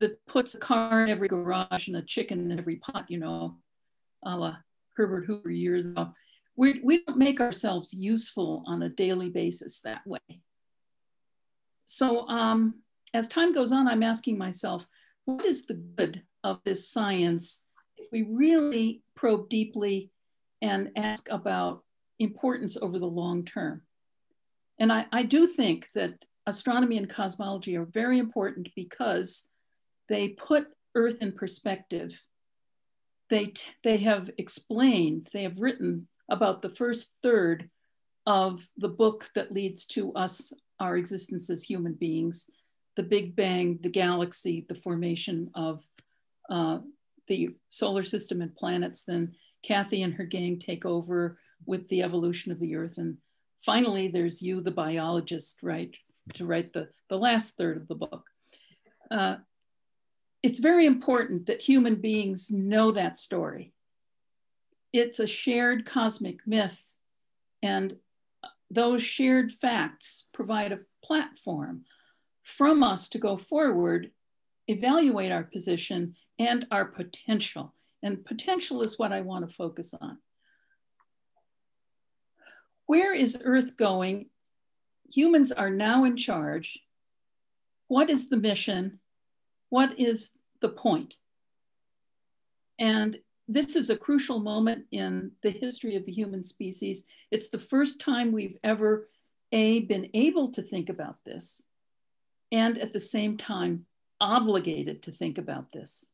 that puts a car in every garage and a chicken in every pot, you know, a la Herbert Hoover years ago. We, we don't make ourselves useful on a daily basis that way. So um, as time goes on, I'm asking myself, what is the good of this science if we really probe deeply and ask about importance over the long term? And I, I do think that astronomy and cosmology are very important because they put Earth in perspective. They, they have explained, they have written about the first third of the book that leads to us, our existence as human beings, the Big Bang, the galaxy, the formation of uh, the solar system and planets. Then Kathy and her gang take over with the evolution of the Earth. And finally, there's you, the biologist, right, to write the, the last third of the book. Uh, it's very important that human beings know that story. It's a shared cosmic myth, and those shared facts provide a platform from us to go forward, evaluate our position and our potential. And potential is what I want to focus on. Where is Earth going? Humans are now in charge. What is the mission? What is the point? And this is a crucial moment in the history of the human species. It's the first time we've ever, A, been able to think about this, and at the same time, obligated to think about this.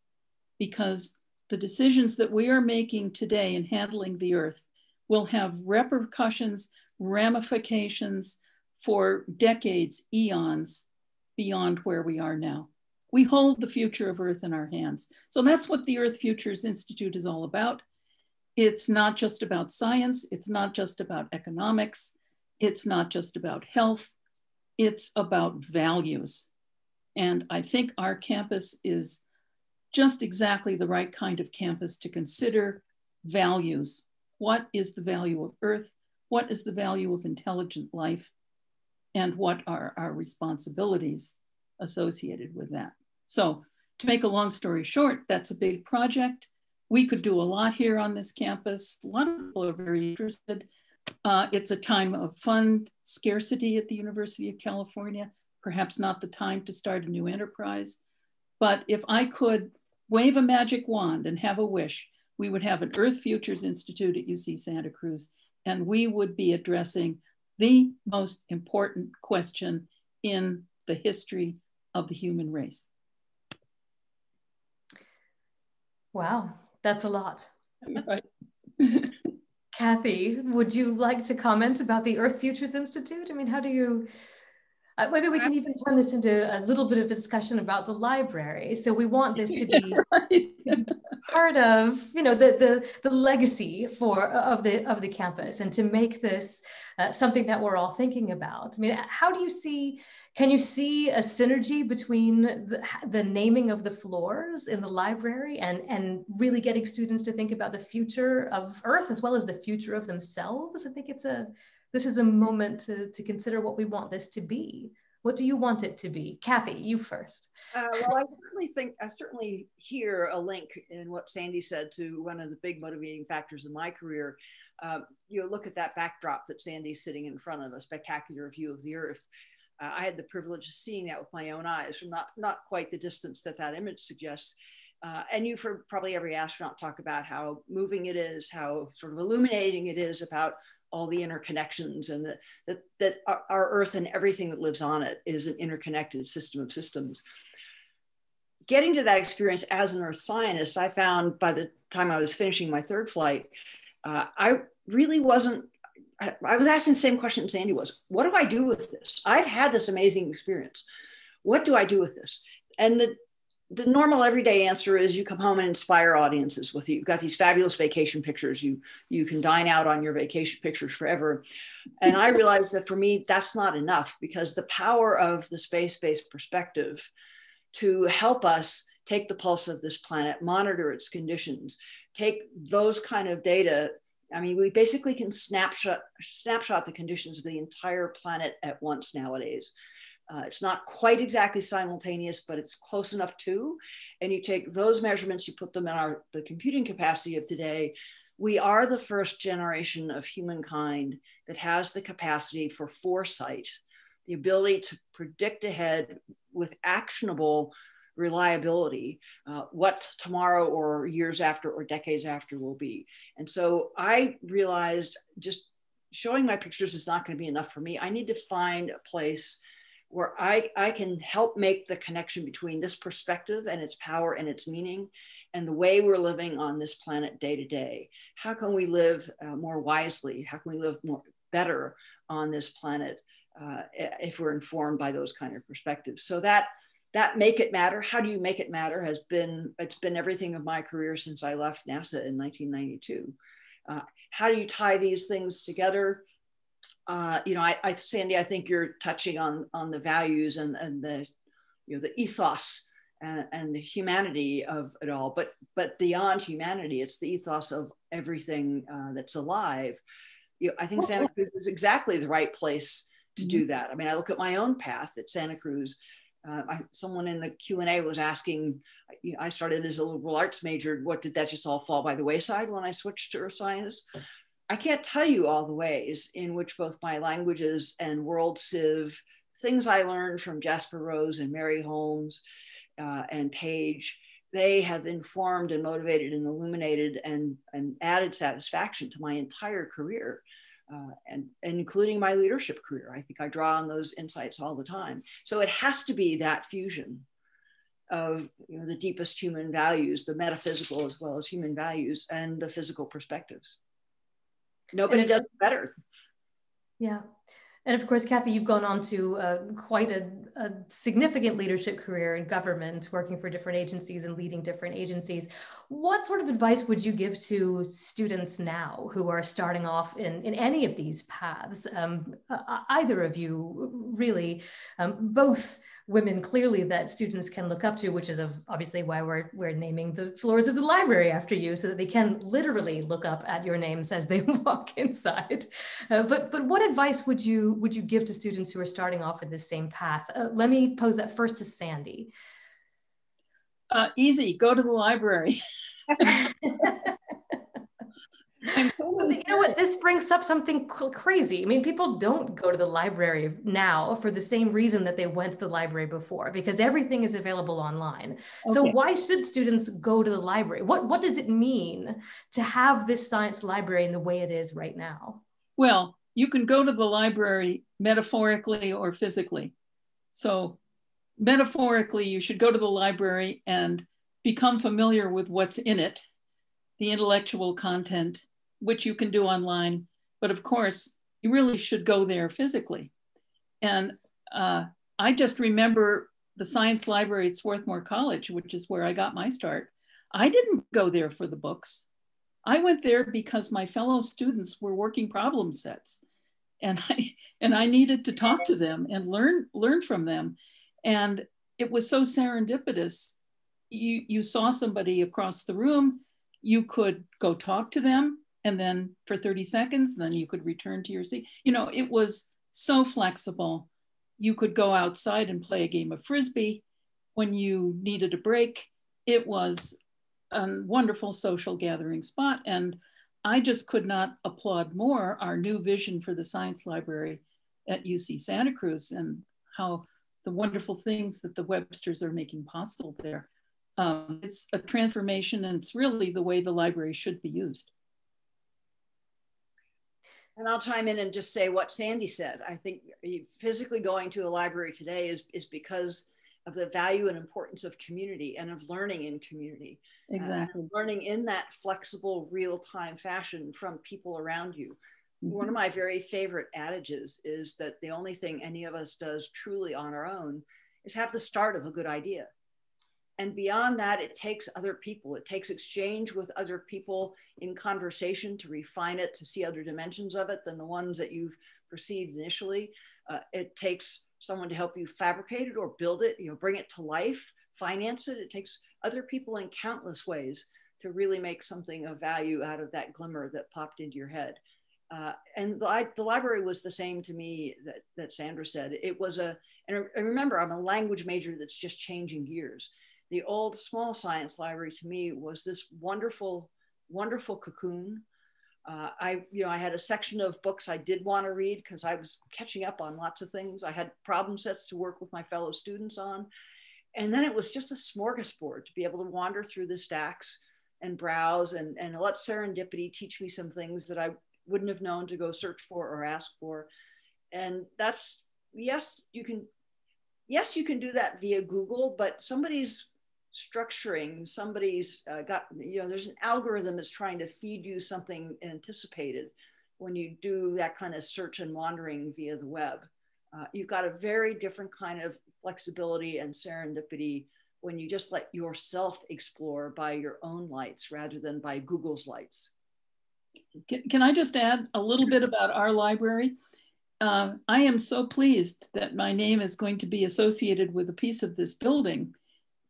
Because the decisions that we are making today in handling the earth will have repercussions, ramifications for decades, eons beyond where we are now. We hold the future of Earth in our hands. So that's what the Earth Futures Institute is all about. It's not just about science, it's not just about economics, it's not just about health, it's about values. And I think our campus is just exactly the right kind of campus to consider values. What is the value of Earth? What is the value of intelligent life? And what are our responsibilities associated with that? So to make a long story short, that's a big project. We could do a lot here on this campus. A lot of people are very interested. Uh, it's a time of fund scarcity at the University of California, perhaps not the time to start a new enterprise. But if I could wave a magic wand and have a wish, we would have an Earth Futures Institute at UC Santa Cruz, and we would be addressing the most important question in the history of the human race. Wow, that's a lot. (laughs) Right. (laughs) Kathy, would you like to comment about the Earth Futures Institute? I mean, how do you, uh, maybe we can even turn this into a little bit of a discussion about the library. So we want this to be (laughs) right. part of, you know, the, the, the legacy for, of the, of the campus and to make this uh, something that we're all thinking about. I mean, how do you see can you see a synergy between the, the, naming of the floors in the library and, and really getting students to think about the future of Earth as well as the future of themselves? I think it's a, this is a moment to, to consider what we want this to be. What do you want it to be? Kathy, you first. Uh, well, I certainly think, I certainly hear a link in what Sandy said to one of the big motivating factors in my career. Uh, you know, look at that backdrop that Sandy's sitting in front of, a spectacular view of the Earth. Uh, I had the privilege of seeing that with my own eyes from not, not quite the distance that that image suggests. Uh, and you've heard probably every astronaut talk about how moving it is, how sort of illuminating it is about all the interconnections and that, that, that our, our Earth and everything that lives on it is an interconnected system of systems. Getting to that experience as an Earth scientist, I found by the time I was finishing my third flight, uh, I really wasn't I was asking the same question Sandy was. What do I do with this? I've had this amazing experience. What do I do with this? And the, the normal everyday answer is you come home and inspire audiences with you. You've got these fabulous vacation pictures. You you can dine out on your vacation pictures forever. And I realized that for me, that's not enough because the power of the space-based perspective to help us take the pulse of this planet, monitor its conditions, take those kind of data I mean, we basically can snapshot snapshot the conditions of the entire planet at once nowadays. Uh, it's not quite exactly simultaneous, but it's close enough to. And you take those measurements, you put them in our the computing capacity of today. We are the first generation of humankind that has the capacity for foresight, the ability to predict ahead with actionable reliability uh, what tomorrow or years after or decades after will be. And so I realized just showing my pictures is not going to be enough for me. I need to find a place where I, I can help make the connection between this perspective and its power and its meaning and the way we're living on this planet day to day. How can we live uh, more wisely? How can we live more better on this planet uh, if we're informed by those kind of perspectives? So that that make it matter how do you make it matter has been it's been everything of my career since i left nasa in 1992 uh, how do you tie these things together? Uh, you know I, I, sandy i think you're touching on on the values and and the you know the ethos and, and the humanity of it all but but beyond humanity it's the ethos of everything uh, that's alive. You know, i think santa cruz is exactly the right place to do mm-hmm. that. I mean i look at my own path at santa cruz uh, I, someone in the q&a was asking you know, i started as a liberal arts major what did that just all fall by the wayside when i switched to earth science? I can't tell you all the ways in which both my languages and world civ things i learned from jasper rose and mary holmes uh, and page they have informed and motivated and illuminated and, and added satisfaction to my entire career uh, and, and, including my leadership career. I think I draw on those insights all the time. So it has to be that fusion of you know, the deepest human values, the metaphysical as well as human values, and the physical perspectives. Nobody does it better. Yeah. And of course, Kathy, you've gone on to uh, quite a, a, significant leadership career in government, working for different agencies and leading different agencies. What sort of advice would you give to students now who are starting off in, in any of these paths? Um, either of you, really, um, both women clearly that students can look up to, which is of obviously why we're, we're naming the floors of the library after you so that they can literally look up at your names as they (laughs) walk inside. Uh, but, but what advice would you, would you give to students who are starting off in this same path? Uh, let me pose that first to Sandy. Uh, easy, go to the library. (laughs) (laughs) Totally you know what? This brings up something crazy. I mean, people don't go to the library now for the same reason that they went to the library before, because everything is available online. Okay. So why should students go to the library? What what does it mean to have this science library in the way it is right now? Well, you can go to the library metaphorically or physically. So metaphorically, you should go to the library and become familiar with what's in it, the intellectual content which you can do online. But of course, you really should go there physically. And uh, I just remember the science library at Swarthmore College, which is where I got my start. I didn't go there for the books. I went there because my fellow students were working problem sets and I and I needed to talk to them and learn learn from them. And it was so serendipitous. You you saw somebody across the room, you could go talk to them, and then for 30 seconds, then you could return to your seat. You know, it was so flexible. You could go outside and play a game of Frisbee when you needed a break. It was a wonderful social gathering spot. And I just could not applaud more our new vision for the science library at UC Santa Cruz and how the wonderful things that the Websters are making possible there. Um, it's a transformation and it's really the way the library should be used. And I'll chime in and just say what Sandy said. I think physically going to a library today is, is because of the value and importance of community and of learning in community. Uh, exactly. Uh, learning in that flexible, real time fashion from people around you. Mm-hmm. One of my very favorite adages is that the only thing any of us does truly on our own is have the start of a good idea and beyond that it takes other people it takes exchange with other people in conversation to refine it to see other dimensions of it than the ones that you've perceived initially uh, it takes someone to help you fabricate it or build it you know bring it to life finance it it takes other people in countless ways to really make something of value out of that glimmer that popped into your head Uh, and the, the, library was the same to me that, that Sandra said. It was a, and remember I'm a language major that's just changing gears. The old small science library to me was this wonderful, wonderful cocoon. Uh, I, you know, I had a section of books I did want to read because I was catching up on lots of things. I had problem sets to work with my fellow students on. And then it was just a smorgasbord to be able to wander through the stacks and browse and, and let serendipity teach me some things that I wouldn't have known to go search for or ask for. And that's, yes, you can, yes, you can do that via Google, but somebody's structuring, somebody's uh, got, you know, there's an algorithm that's trying to feed you something anticipated when you do that kind of search and wandering via the web. Uh, you've got a very different kind of flexibility and serendipity when you just let yourself explore by your own lights rather than by Google's lights. Can, can I just add a little bit about our library? Uh, I am so pleased that my name is going to be associated with a piece of this building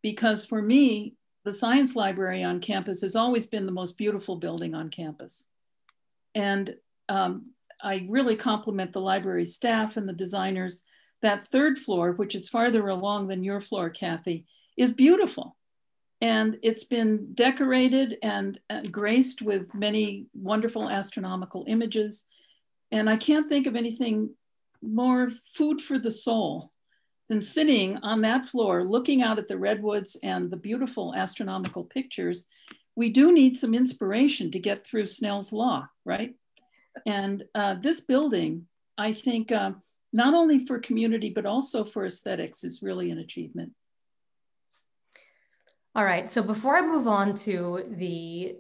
because for me, the science library on campus has always been the most beautiful building on campus. And um, I really compliment the library staff and the designers. That third floor, which is farther along than your floor, Kathy, is beautiful. And it's been decorated and, and graced with many wonderful astronomical images. And I can't think of anything more food for the soul than sitting on that floor looking out at the redwoods and the beautiful astronomical pictures. We do need some inspiration to get through Snell's law, right? And uh, this building, I think, uh, not only for community, but also for aesthetics is really an achievement. All right. So before I move on to the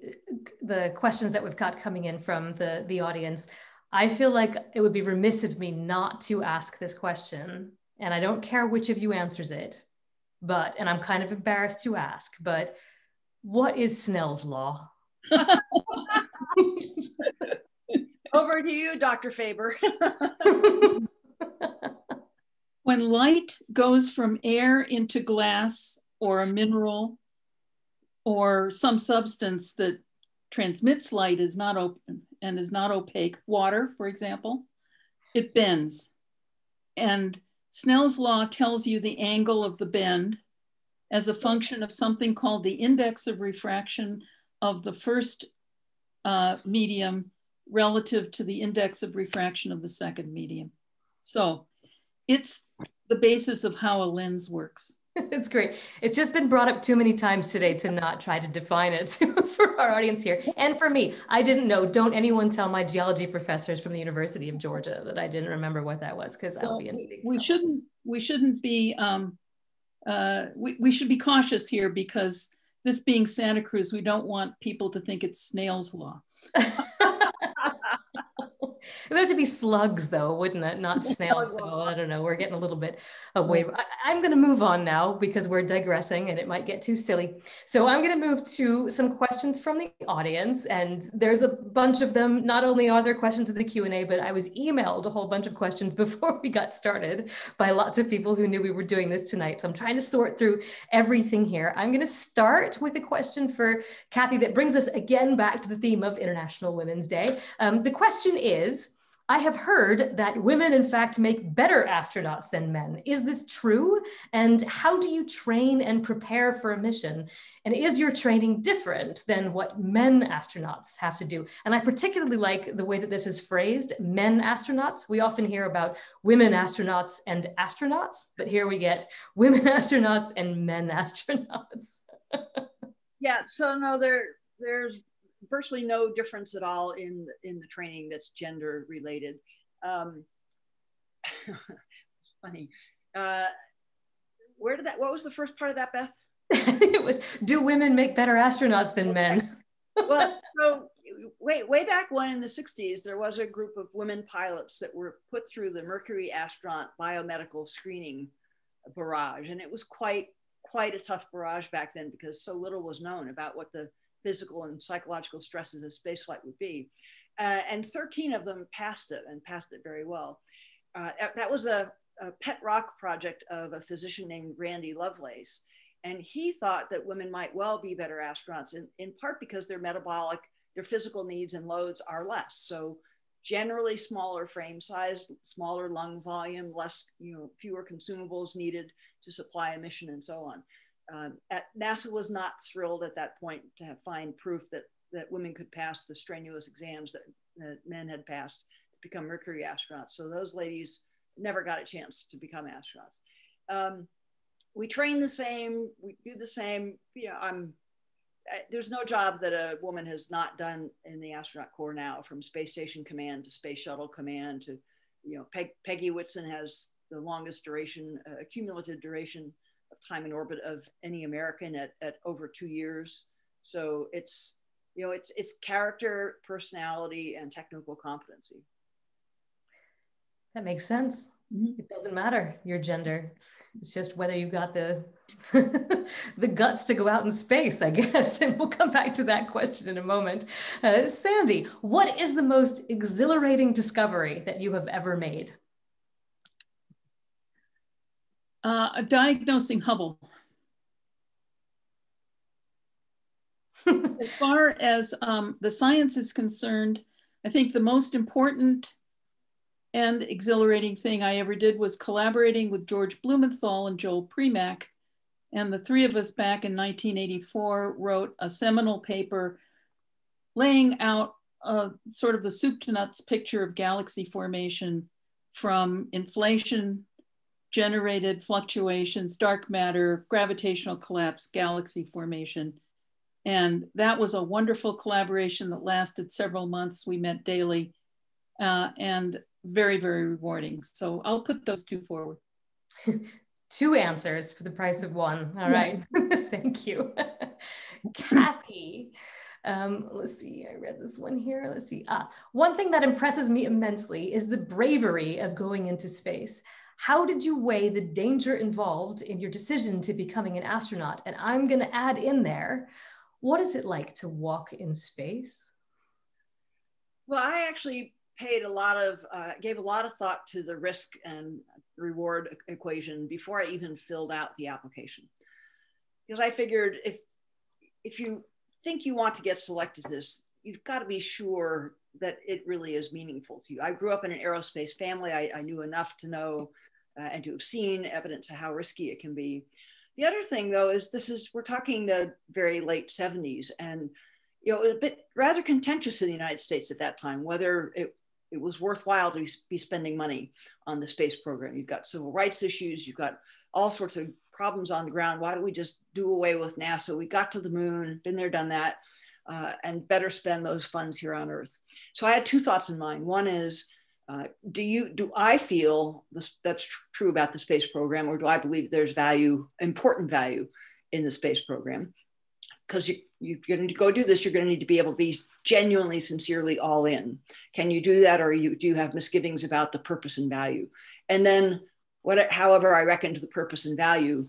the questions that we've got coming in from the the audience, I feel like it would be remiss of me not to ask this question, and I don't care which of you answers it, but and I'm kind of embarrassed to ask, but what is Snell's law? (laughs) Over to you, Dr. Faber. (laughs) when light goes from air into glass or a mineral or some substance that transmits light is not open and is not opaque, water, for example, it bends. And Snell's law tells you the angle of the bend as a function of something called the index of refraction of the first uh, medium relative to the index of refraction of the second medium. So it's the basis of how a lens works. (laughs) it's great. It's just been brought up too many times today to not try to define it (laughs) for our audience here. And for me, I didn't know. Don't anyone tell my geology professors from the University of Georgia that I didn't remember what that was because well, be big we shouldn't we shouldn't be um, uh, we, we should be cautious here because this being Santa Cruz, we don't want people to think it's snail's law. (laughs) it would have to be slugs though, wouldn't it? Not (laughs) snails. So I don't know. We're getting a little bit away. I, am going to move on now because we're digressing and it might get too silly. So I'm going to move to some questions from the audience, and there's a bunch of them. Not only are there questions in the Q and A, but I was emailed a whole bunch of questions (laughs) before we got started by lots of people who knew we were doing this tonight. So I'm trying to sort through everything here. I'm going to start with a question for Kathy that brings us again back to the theme of International Women's Day. Um, the question is I have heard that women, in fact, make better astronauts than men. Is this true? And how do you train and prepare for a mission? And is your training different than what men astronauts have to do? And I particularly like the way that this is phrased men astronauts. We often hear about women astronauts and astronauts, but here we get women (laughs) astronauts and men astronauts. (laughs) yeah, so no, there, there's virtually no difference at all in in the training that's gender related. Um, (laughs) funny. Uh, where did that? What was the first part of that, Beth? (laughs) it was. Do women make better astronauts than men? (laughs) well, so way way back when in the 60s, there was a group of women pilots that were put through the Mercury astronaut biomedical screening barrage, and it was quite quite a tough barrage back then because so little was known about what the physical and psychological stresses of spaceflight would be. Uh, and 13 of them passed it and passed it very well. Uh, that was a, a, pet rock project of a physician named Randy Lovelace. And he thought that women might well be better astronauts in, in part because their metabolic, their physical needs and loads are less. So generally smaller frame size, smaller lung volume, less, you know, fewer consumables needed to supply a mission and so on. Um, at, NASA was not thrilled at that point to find proof that, that women could pass the strenuous exams that, that men had passed to become Mercury astronauts. So those ladies never got a chance to become astronauts. Um, we train the same, we do the same. Yeah, I'm there's no job that a woman has not done in the astronaut corps now, from space station command to space shuttle command to, you know, Peg, Peggy Whitson has the longest duration, uh, cumulative duration time in orbit of any American at, at over two years. So it's, you know, it's it's character, personality, and technical competency. That makes sense. Mm-hmm. It doesn't matter your gender. It's just whether you've got the (laughs) the guts to go out in space, I guess. (laughs) And we'll come back to that question in a moment. Uh, Sandy, what is the most exhilarating discovery that you have ever made? Uh, diagnosing Hubble. (laughs) as far as um, the science is concerned, I think the most important and exhilarating thing I ever did was collaborating with George Blumenthal and Joel Primack. And the three of us back in 1984 wrote a seminal paper laying out a, sort of the soup to nuts picture of galaxy formation from inflation generated fluctuations, dark matter, gravitational collapse, galaxy formation. And that was a wonderful collaboration that lasted several months. We met daily. Uh, and very, very rewarding. So I'll put those two forward. (laughs) two answers for the price of one. All right. (laughs) Thank you. (laughs) Kathy. Um, let's see, I read this one here. Let's see. Ah, one thing that impresses me immensely is the bravery of going into space. How did you weigh the danger involved in your decision to becoming an astronaut? And I'm going to add in there, what is it like to walk in space? Well, I actually paid a lot of, uh, gave a lot of thought to the risk and reward equation before I even filled out the application. Because I figured if, if you think you want to get selected to this, you've got to be sure that it really is meaningful to you. I grew up in an aerospace family. I, I knew enough to know uh, and to have seen evidence of how risky it can be. The other thing though is this is, we're talking the very late 70s and you know, a bit rather contentious in the United States at that time, whether it it was worthwhile to be spending money on the space program. You've got civil rights issues, you've got all sorts of problems on the ground. Why don't we just do away with NASA? We got to the moon, been there, done that, uh, and better spend those funds here on Earth. So I had two thoughts in mind. One is, uh, do you do I feel this, that's tr- true about the space program, or do I believe there's value, important value, in the space program? Because you, you're going to go do this, you're going to need to be able to be genuinely, sincerely all in. Can you do that, or you, do you have misgivings about the purpose and value? And then, what, however, I reckon to the purpose and value,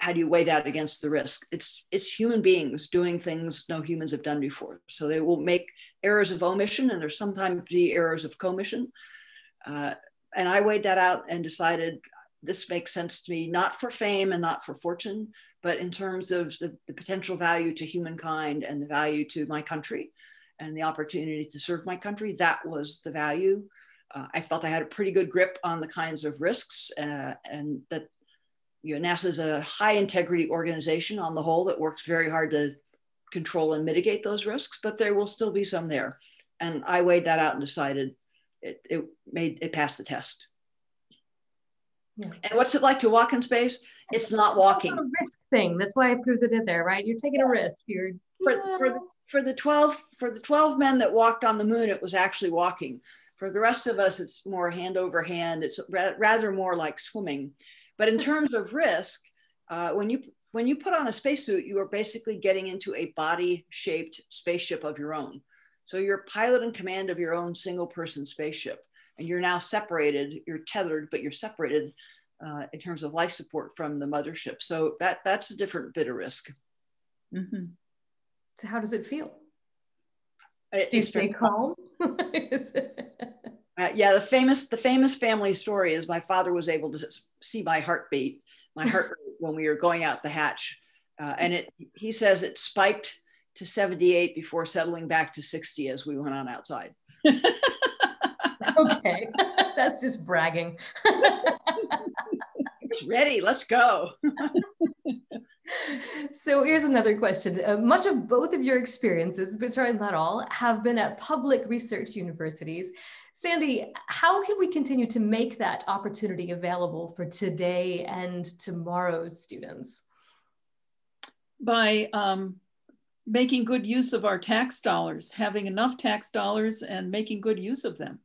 how do you weigh that against the risk? It's it's human beings doing things no humans have done before, so they will make errors of omission, and there's sometimes be errors of commission. Uh, and I weighed that out and decided this makes sense to me, not for fame and not for fortune, but in terms of the, the potential value to humankind and the value to my country and the opportunity to serve my country. That was the value. Uh, I felt I had a pretty good grip on the kinds of risks uh, and that you know, NASA is a high integrity organization on the whole that works very hard to control and mitigate those risks, but there will still be some there. And I weighed that out and decided it, it made it passed the test. Yeah. And what's it like to walk in space? It's not walking. It's a risk thing. That's why I threw it in there, right? You're taking a risk. You're for, for, the, for the 12 for the 12 men that walked on the moon, it was actually walking. For the rest of us, it's more hand over hand. It's ra rather more like swimming. But in terms of risk, uh, when you when you put on a spacesuit, you are basically getting into a body-shaped spaceship of your own. So you're pilot in command of your own single-person spaceship and you're now separated, you're tethered, but you're separated uh, in terms of life support from the mothership. So that that's a different bit of risk. Mm-hmm. So how does it feel? It, Do you stay calm? (laughs) uh, yeah, the famous the famous family story is my father was able to see my heartbeat, my (laughs) heart when we were going out the hatch, uh, and it he says it spiked to 78 before settling back to 60 as we went on outside. (laughs) okay, (laughs) that's just bragging. it's ready. Let's go. so here's another question. Uh, much of both of your experiences, but certainly not all, have been at public research universities. Sandy, how can we continue to make that opportunity available for today and tomorrow's students? By um, making good use of our tax dollars, having enough tax dollars and making good use of them.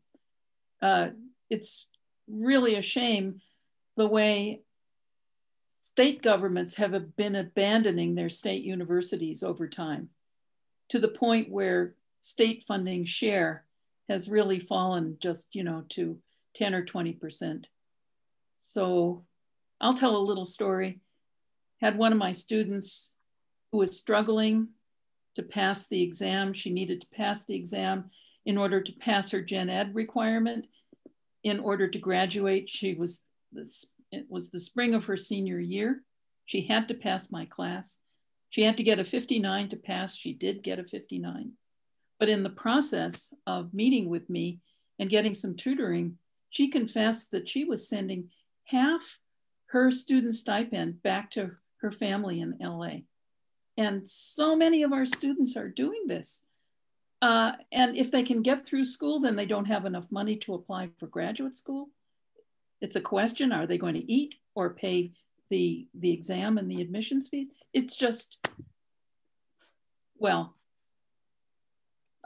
Uh, it's really a shame the way state governments have been abandoning their state universities over time to the point where state funding share has really fallen just, you know, to 10 or 20%. So I'll tell a little story. Had one of my students who was struggling to pass the exam. She needed to pass the exam in order to pass her gen ed requirement. In order to graduate, she was this, it was the spring of her senior year. She had to pass my class. She had to get a 59 to pass. She did get a 59. But in the process of meeting with me and getting some tutoring, she confessed that she was sending half her student stipend back to her family in LA. And so many of our students are doing this. Uh, and if they can get through school, then they don't have enough money to apply for graduate school. It's a question, are they going to eat or pay the, the exam and the admissions fees? It's just, well,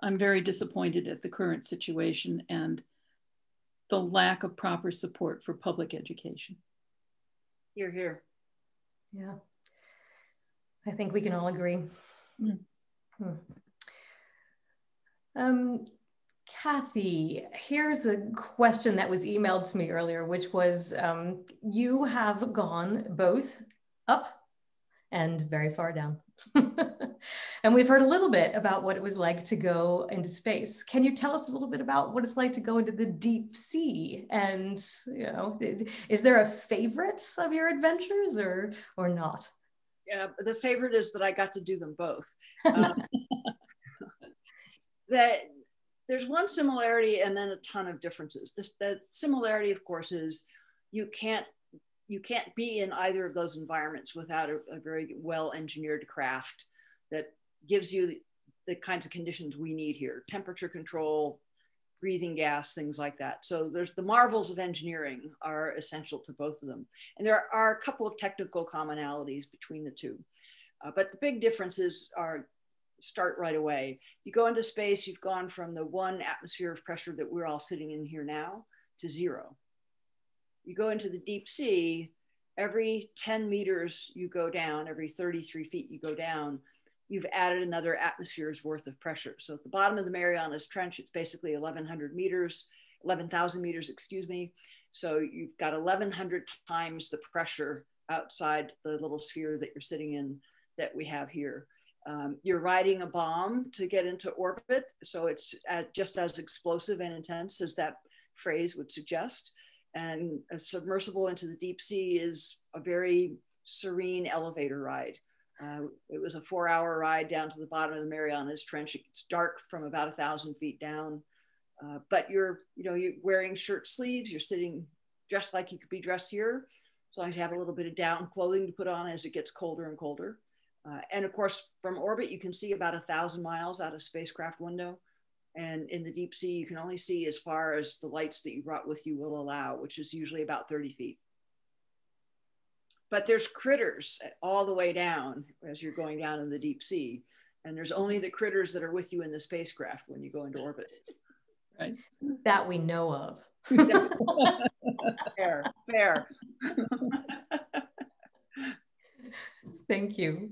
I'm very disappointed at the current situation and the lack of proper support for public education. You're here. Yeah. I think we can all agree. Mm. Hmm. Um, Kathy, here's a question that was emailed to me earlier, which was um, you have gone both up and very far down. (laughs) and we've heard a little bit about what it was like to go into space. Can you tell us a little bit about what it's like to go into the deep sea? And, you know, is there a favorite of your adventures or, or not? Yeah, the favorite is that I got to do them both. (laughs) Um, that there's one similarity and then a ton of differences. This, the similarity, of course, is you can't you can't be in either of those environments without a, a very well engineered craft that gives you the, the, kinds of conditions we need here. Temperature control breathing gas things like that. So there's the marvels of engineering are essential to both of them. And there are a couple of technical commonalities between the two. Uh, but the big differences are start right away. You go into space you've gone from the one atmosphere of pressure that we're all sitting in here now to zero you go into the deep sea, every 10 meters you go down, every 33 feet you go down, you've added another atmosphere's worth of pressure. So at the bottom of the Marianas Trench, it's basically 1,100 meters, 11,000 meters, excuse me. So you've got 1,100 times the pressure outside the little sphere that you're sitting in that we have here. Um, you're riding a bomb to get into orbit, so it's at, just as explosive and intense as that phrase would suggest. And a submersible into the deep sea is a very serene elevator ride. Uh, it was a four hour ride down to the bottom of the Marianas Trench. It's dark from about a thousand feet down, uh, but you're, you know, you're wearing shirt sleeves. You're sitting dressed like you could be dressed here, as long as you have a little bit of down clothing to put on as it gets colder and colder. Uh, and of course, from orbit, you can see about a thousand miles out of spacecraft window. And in the deep sea, you can only see as far as the lights that you brought with you will allow, which is usually about 30 feet. But there's critters all the way down as you're going down in the deep sea. And there's only the critters that are with you in the spacecraft when you go into orbit. Right. That we know of. fair, fair. Thank you.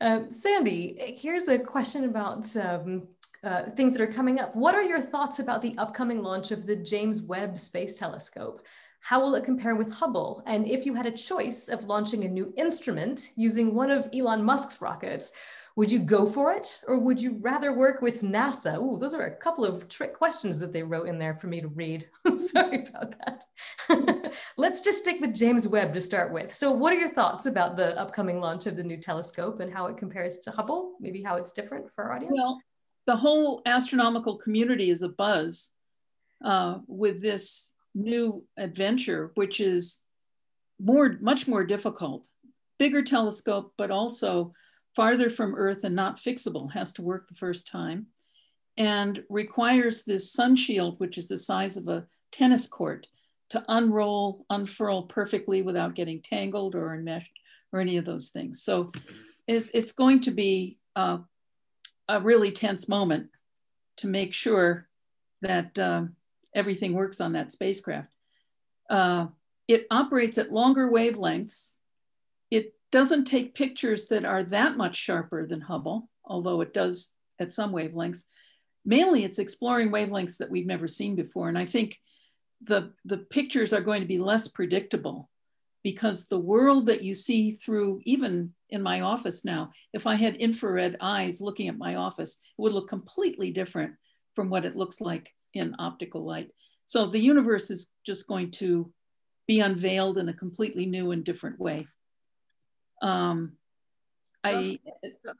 Uh, Sandy, here's a question about um, uh, things that are coming up. What are your thoughts about the upcoming launch of the James Webb Space Telescope? How will it compare with Hubble? And if you had a choice of launching a new instrument using one of Elon Musk's rockets, would you go for it or would you rather work with NASA? Ooh, those are a couple of trick questions that they wrote in there for me to read. (laughs) Sorry about that. (laughs) Let's just stick with James Webb to start with. So, what are your thoughts about the upcoming launch of the new telescope and how it compares to Hubble? Maybe how it's different for our audience? Well, the whole astronomical community is a buzz uh, with this new adventure, which is more, much more difficult. Bigger telescope, but also farther from Earth and not fixable, has to work the first time, and requires this sun shield, which is the size of a tennis court, to unroll, unfurl perfectly without getting tangled or enmeshed or any of those things. So it, it's going to be uh, a really tense moment to make sure that uh, everything works on that spacecraft. Uh, it operates at longer wavelengths. It doesn't take pictures that are that much sharper than Hubble, although it does at some wavelengths. Mainly it's exploring wavelengths that we've never seen before. And I think the, the pictures are going to be less predictable because the world that you see through, even in my office now, if I had infrared eyes looking at my office, it would look completely different from what it looks like in optical light. So the universe is just going to be unveiled in a completely new and different way. Um, I, don't,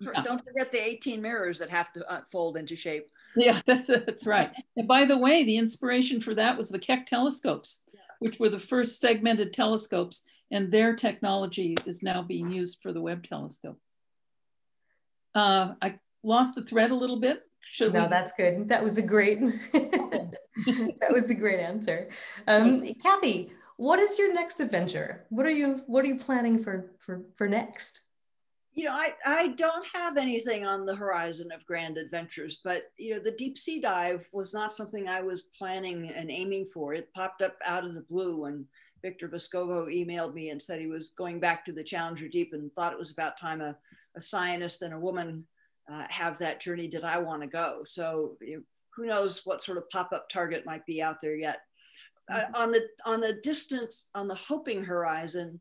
yeah. don't forget the 18 mirrors that have to fold into shape. (laughs) Yeah, that's, that's right. And by the way, the inspiration for that was the Keck telescopes, yeah. Which were the first segmented telescopes, and their technology is now being used for the Webb telescope. Uh, I lost the thread a little bit. Should no, we... that's good. That was a great, (laughs) that was a great answer. Um, Kathy, what is your next adventure? What are you, what are you planning for, for, for next? You know, I, I don't have anything on the horizon of grand adventures, but you know, the deep sea dive was not something I was planning and aiming for. It popped up out of the blue when Victor Vescovo emailed me and said he was going back to the Challenger Deep and thought it was about time a, a scientist and a woman uh, have that journey. Did I want to go? So you know, who knows what sort of pop-up target might be out there yet. Uh, mm-hmm. on the on the distance on the hoping horizon,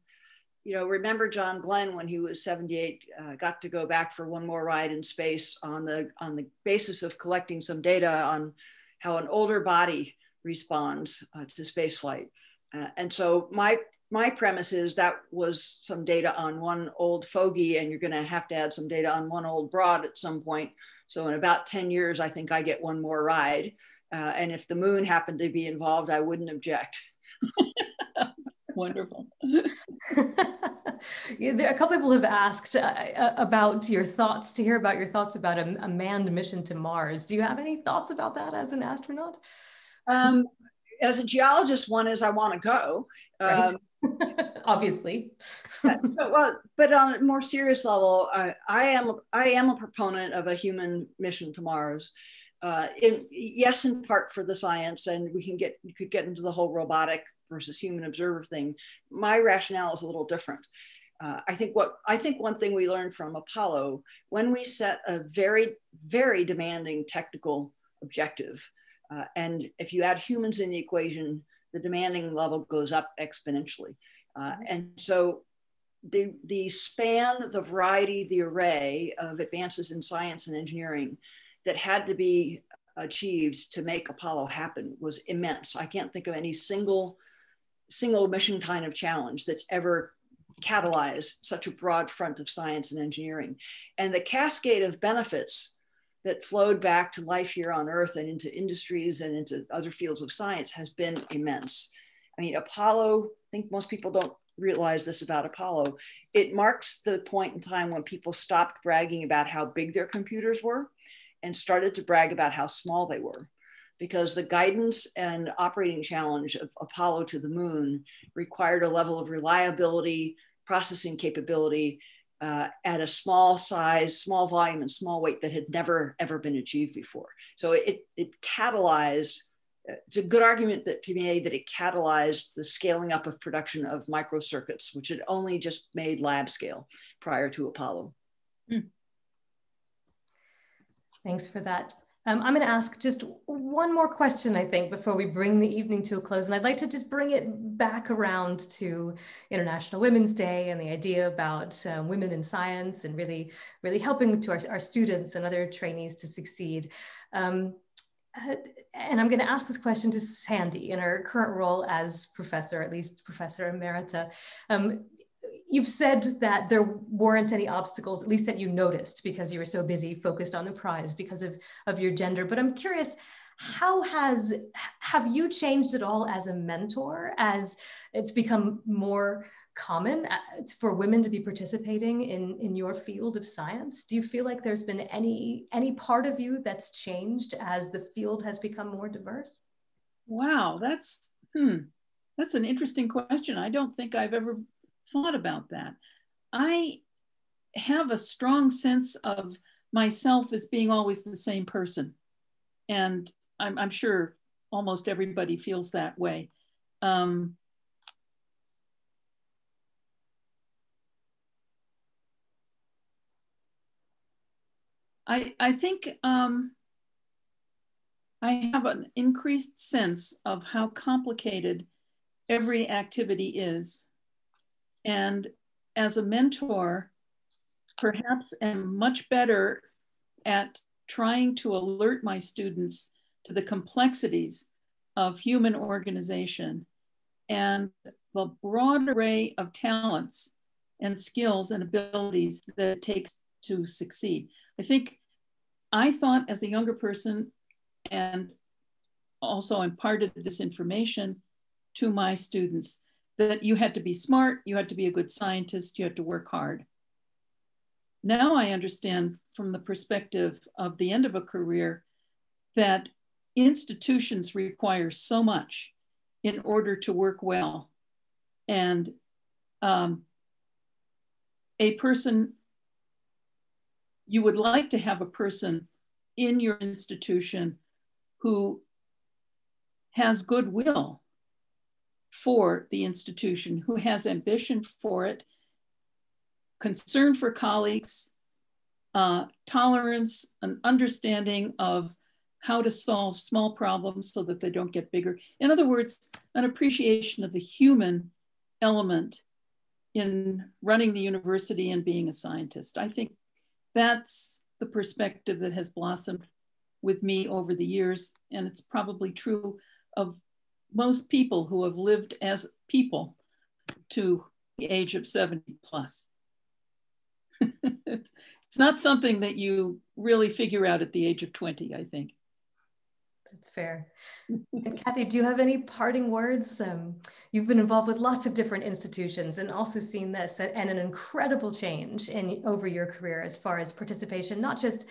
you know, remember John Glenn when he was 78, uh, got to go back for one more ride in space on the on the basis of collecting some data on how an older body responds uh, to spaceflight. Uh, and so my my premise is that was some data on one old fogey, and you're going to have to add some data on one old broad at some point. So in about 10 years, I think I get one more ride. Uh, and if the moon happened to be involved, I wouldn't object. (laughs) Wonderful. (laughs) yeah, there, a couple people have asked uh, uh, about your thoughts to hear about your thoughts about a, a, manned mission to Mars. Do you have any thoughts about that as an astronaut? Um, as a geologist, one is I want to go. Right. Um, (laughs) Obviously. so, well, but on a more serious level, I, I am I am a proponent of a human mission to Mars. Uh, in, yes, in part for the science, and we can get could get into the whole robotic versus human observer thing, my rationale is a little different. Uh, I think what I think one thing we learned from Apollo when we set a very very demanding technical objective, uh, and if you add humans in the equation, the demanding level goes up exponentially. Uh, and so the, the span, the variety, the array of advances in science and engineering that had to be achieved to make Apollo happen was immense. I can't think of any single single mission kind of challenge that's ever catalyzed such a broad front of science and engineering. And the cascade of benefits that flowed back to life here on Earth and into industries and into other fields of science has been immense. I mean, Apollo, I think most people don't realize this about Apollo. It marks the point in time when people stopped bragging about how big their computers were and started to brag about how small they were because the guidance and operating challenge of Apollo to the moon required a level of reliability, processing capability uh, at a small size, small volume, and small weight that had never ever been achieved before. So it, it catalyzed. It's a good argument that to be made that it catalyzed the scaling up of production of microcircuits, which had only just made lab scale prior to Apollo. Mm. Thanks for that. Um, I'm going to ask just one more question, I think, before we bring the evening to a close. And I'd like to just bring it back around to International Women's Day and the idea about um, women in science and really, really helping to our, our students and other trainees to succeed. Um, uh, and I'm going to ask this question to Sandy in her current role as professor, at least professor emerita. Um, you've said that there weren't any obstacles, at least that you noticed because you were so busy focused on the prize because of, of your gender. But I'm curious, how has have you changed at all as a mentor as it's become more common uh, for women to be participating in in your field of science? Do you feel like there's been any any part of you that's changed as the field has become more diverse? Wow that's hmm that's an interesting question. I don't think i've ever thought about that. I have a strong sense of myself as being always the same person. And i'm, I'm sure almost everybody feels that way. Um, I, I think um, I have an increased sense of how complicated every activity is. And as a mentor, perhaps am much better at trying to alert my students to the complexities of human organization and the broad array of talents and skills and abilities that it takes to succeed. I think I thought as a younger person, and also imparted this information to my students that you had to be smart, you had to be a good scientist, you had to work hard. Now I understand from the perspective of the end of a career that institutions require so much in order to work well. And um, a person you would like to have a person in your institution who has goodwill for the institution, who has ambition for it, concern for colleagues, uh, tolerance, an understanding of how to solve small problems so that they don't get bigger. In other words, an appreciation of the human element in running the university and being a scientist. I think that's the perspective that has blossomed with me over the years. And it's probably true of most people who have lived as people to the age of 70 plus. (laughs) it's not something that you really figure out at the age of 20, I think. That's fair. and Kathy, do you have any parting words? Um, you've been involved with lots of different institutions and also seen this and an incredible change in over your career as far as participation, not just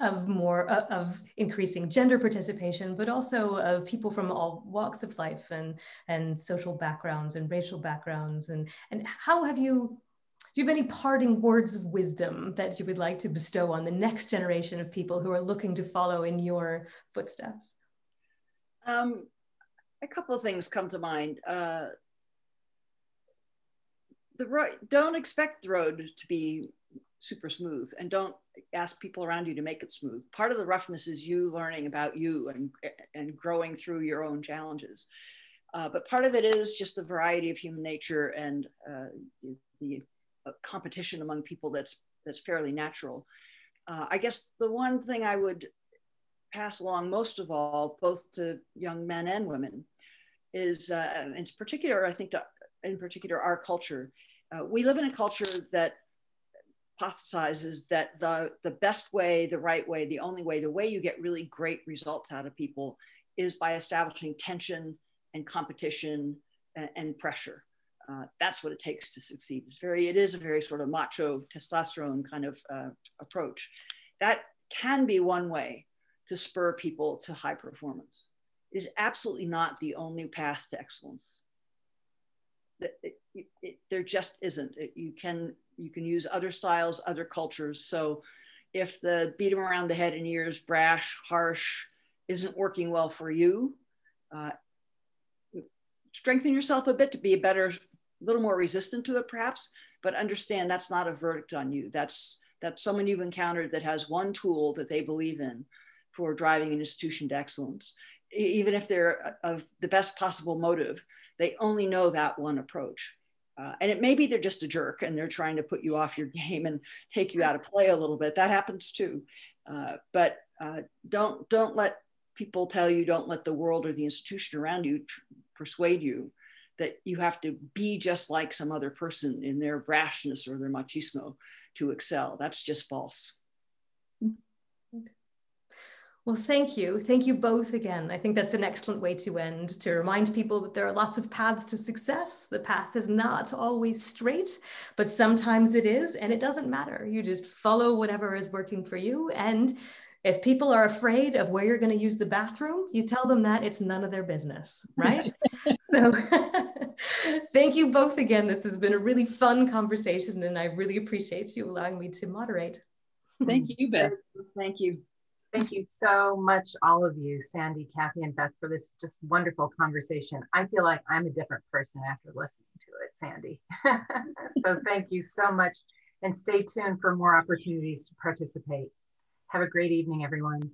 of more uh, of increasing gender participation, but also of people from all walks of life and and social backgrounds and racial backgrounds. And and how have you do you have any parting words of wisdom that you would like to bestow on the next generation of people who are looking to follow in your footsteps? Um, a couple of things come to mind. Uh, the road, don't expect the road to be super smooth and don't ask people around you to make it smooth. Part of the roughness is you learning about you and, and growing through your own challenges. Uh, but part of it is just the variety of human nature and uh, the, the competition among people that's that's fairly natural. Uh, I guess the one thing I would pass along most of all, both to young men and women, is uh, in particular, I think, to, in particular, our culture. Uh, we live in a culture that hypothesizes that the, the best way, the right way, the only way, the way you get really great results out of people is by establishing tension and competition and, and pressure. Uh, that's what it takes to succeed. It's very, it is a very sort of macho testosterone kind of uh, approach. That can be one way to spur people to high performance. It is absolutely not the only path to excellence. It, it, it, there just isn't. you can you can use other styles, other cultures. So if the beat them around the head and ears, brash, harsh, isn't working well for you, uh, strengthen yourself a bit to be a better a little more resistant to it perhaps, but understand that's not a verdict on you. That's that's someone you've encountered that has one tool that they believe in for driving an institution to excellence. Even if they're of the best possible motive, they only know that one approach. Uh, and it may be they're just a jerk and they're trying to put you off your (laughs) game and take you out of play a little bit. That happens too. Uh, but uh, don't don't let people tell you. Don't let the world or the institution around you persuade you that you have to be just like some other person in their brashness or their machismo to excel. That's just false. Well, thank you. Thank you both again. I think that's an excellent way to end to remind people that there are lots of paths to success. The path is not always straight, but sometimes it is, and it doesn't matter. You just follow whatever is working for you. And if people are afraid of where you're going to use the bathroom, you tell them that it's none of their business, right? (laughs) so (laughs) thank you both again. This has been a really fun conversation, and I really appreciate you allowing me to moderate. Thank you, Beth. Thank you. Thank you so much, all of you, Sandy, Kathy, and Beth, for this just wonderful conversation. I feel like I'm a different person after listening to it, Sandy. (laughs) so thank you so much. And stay tuned for more opportunities to participate. Have a great evening, everyone.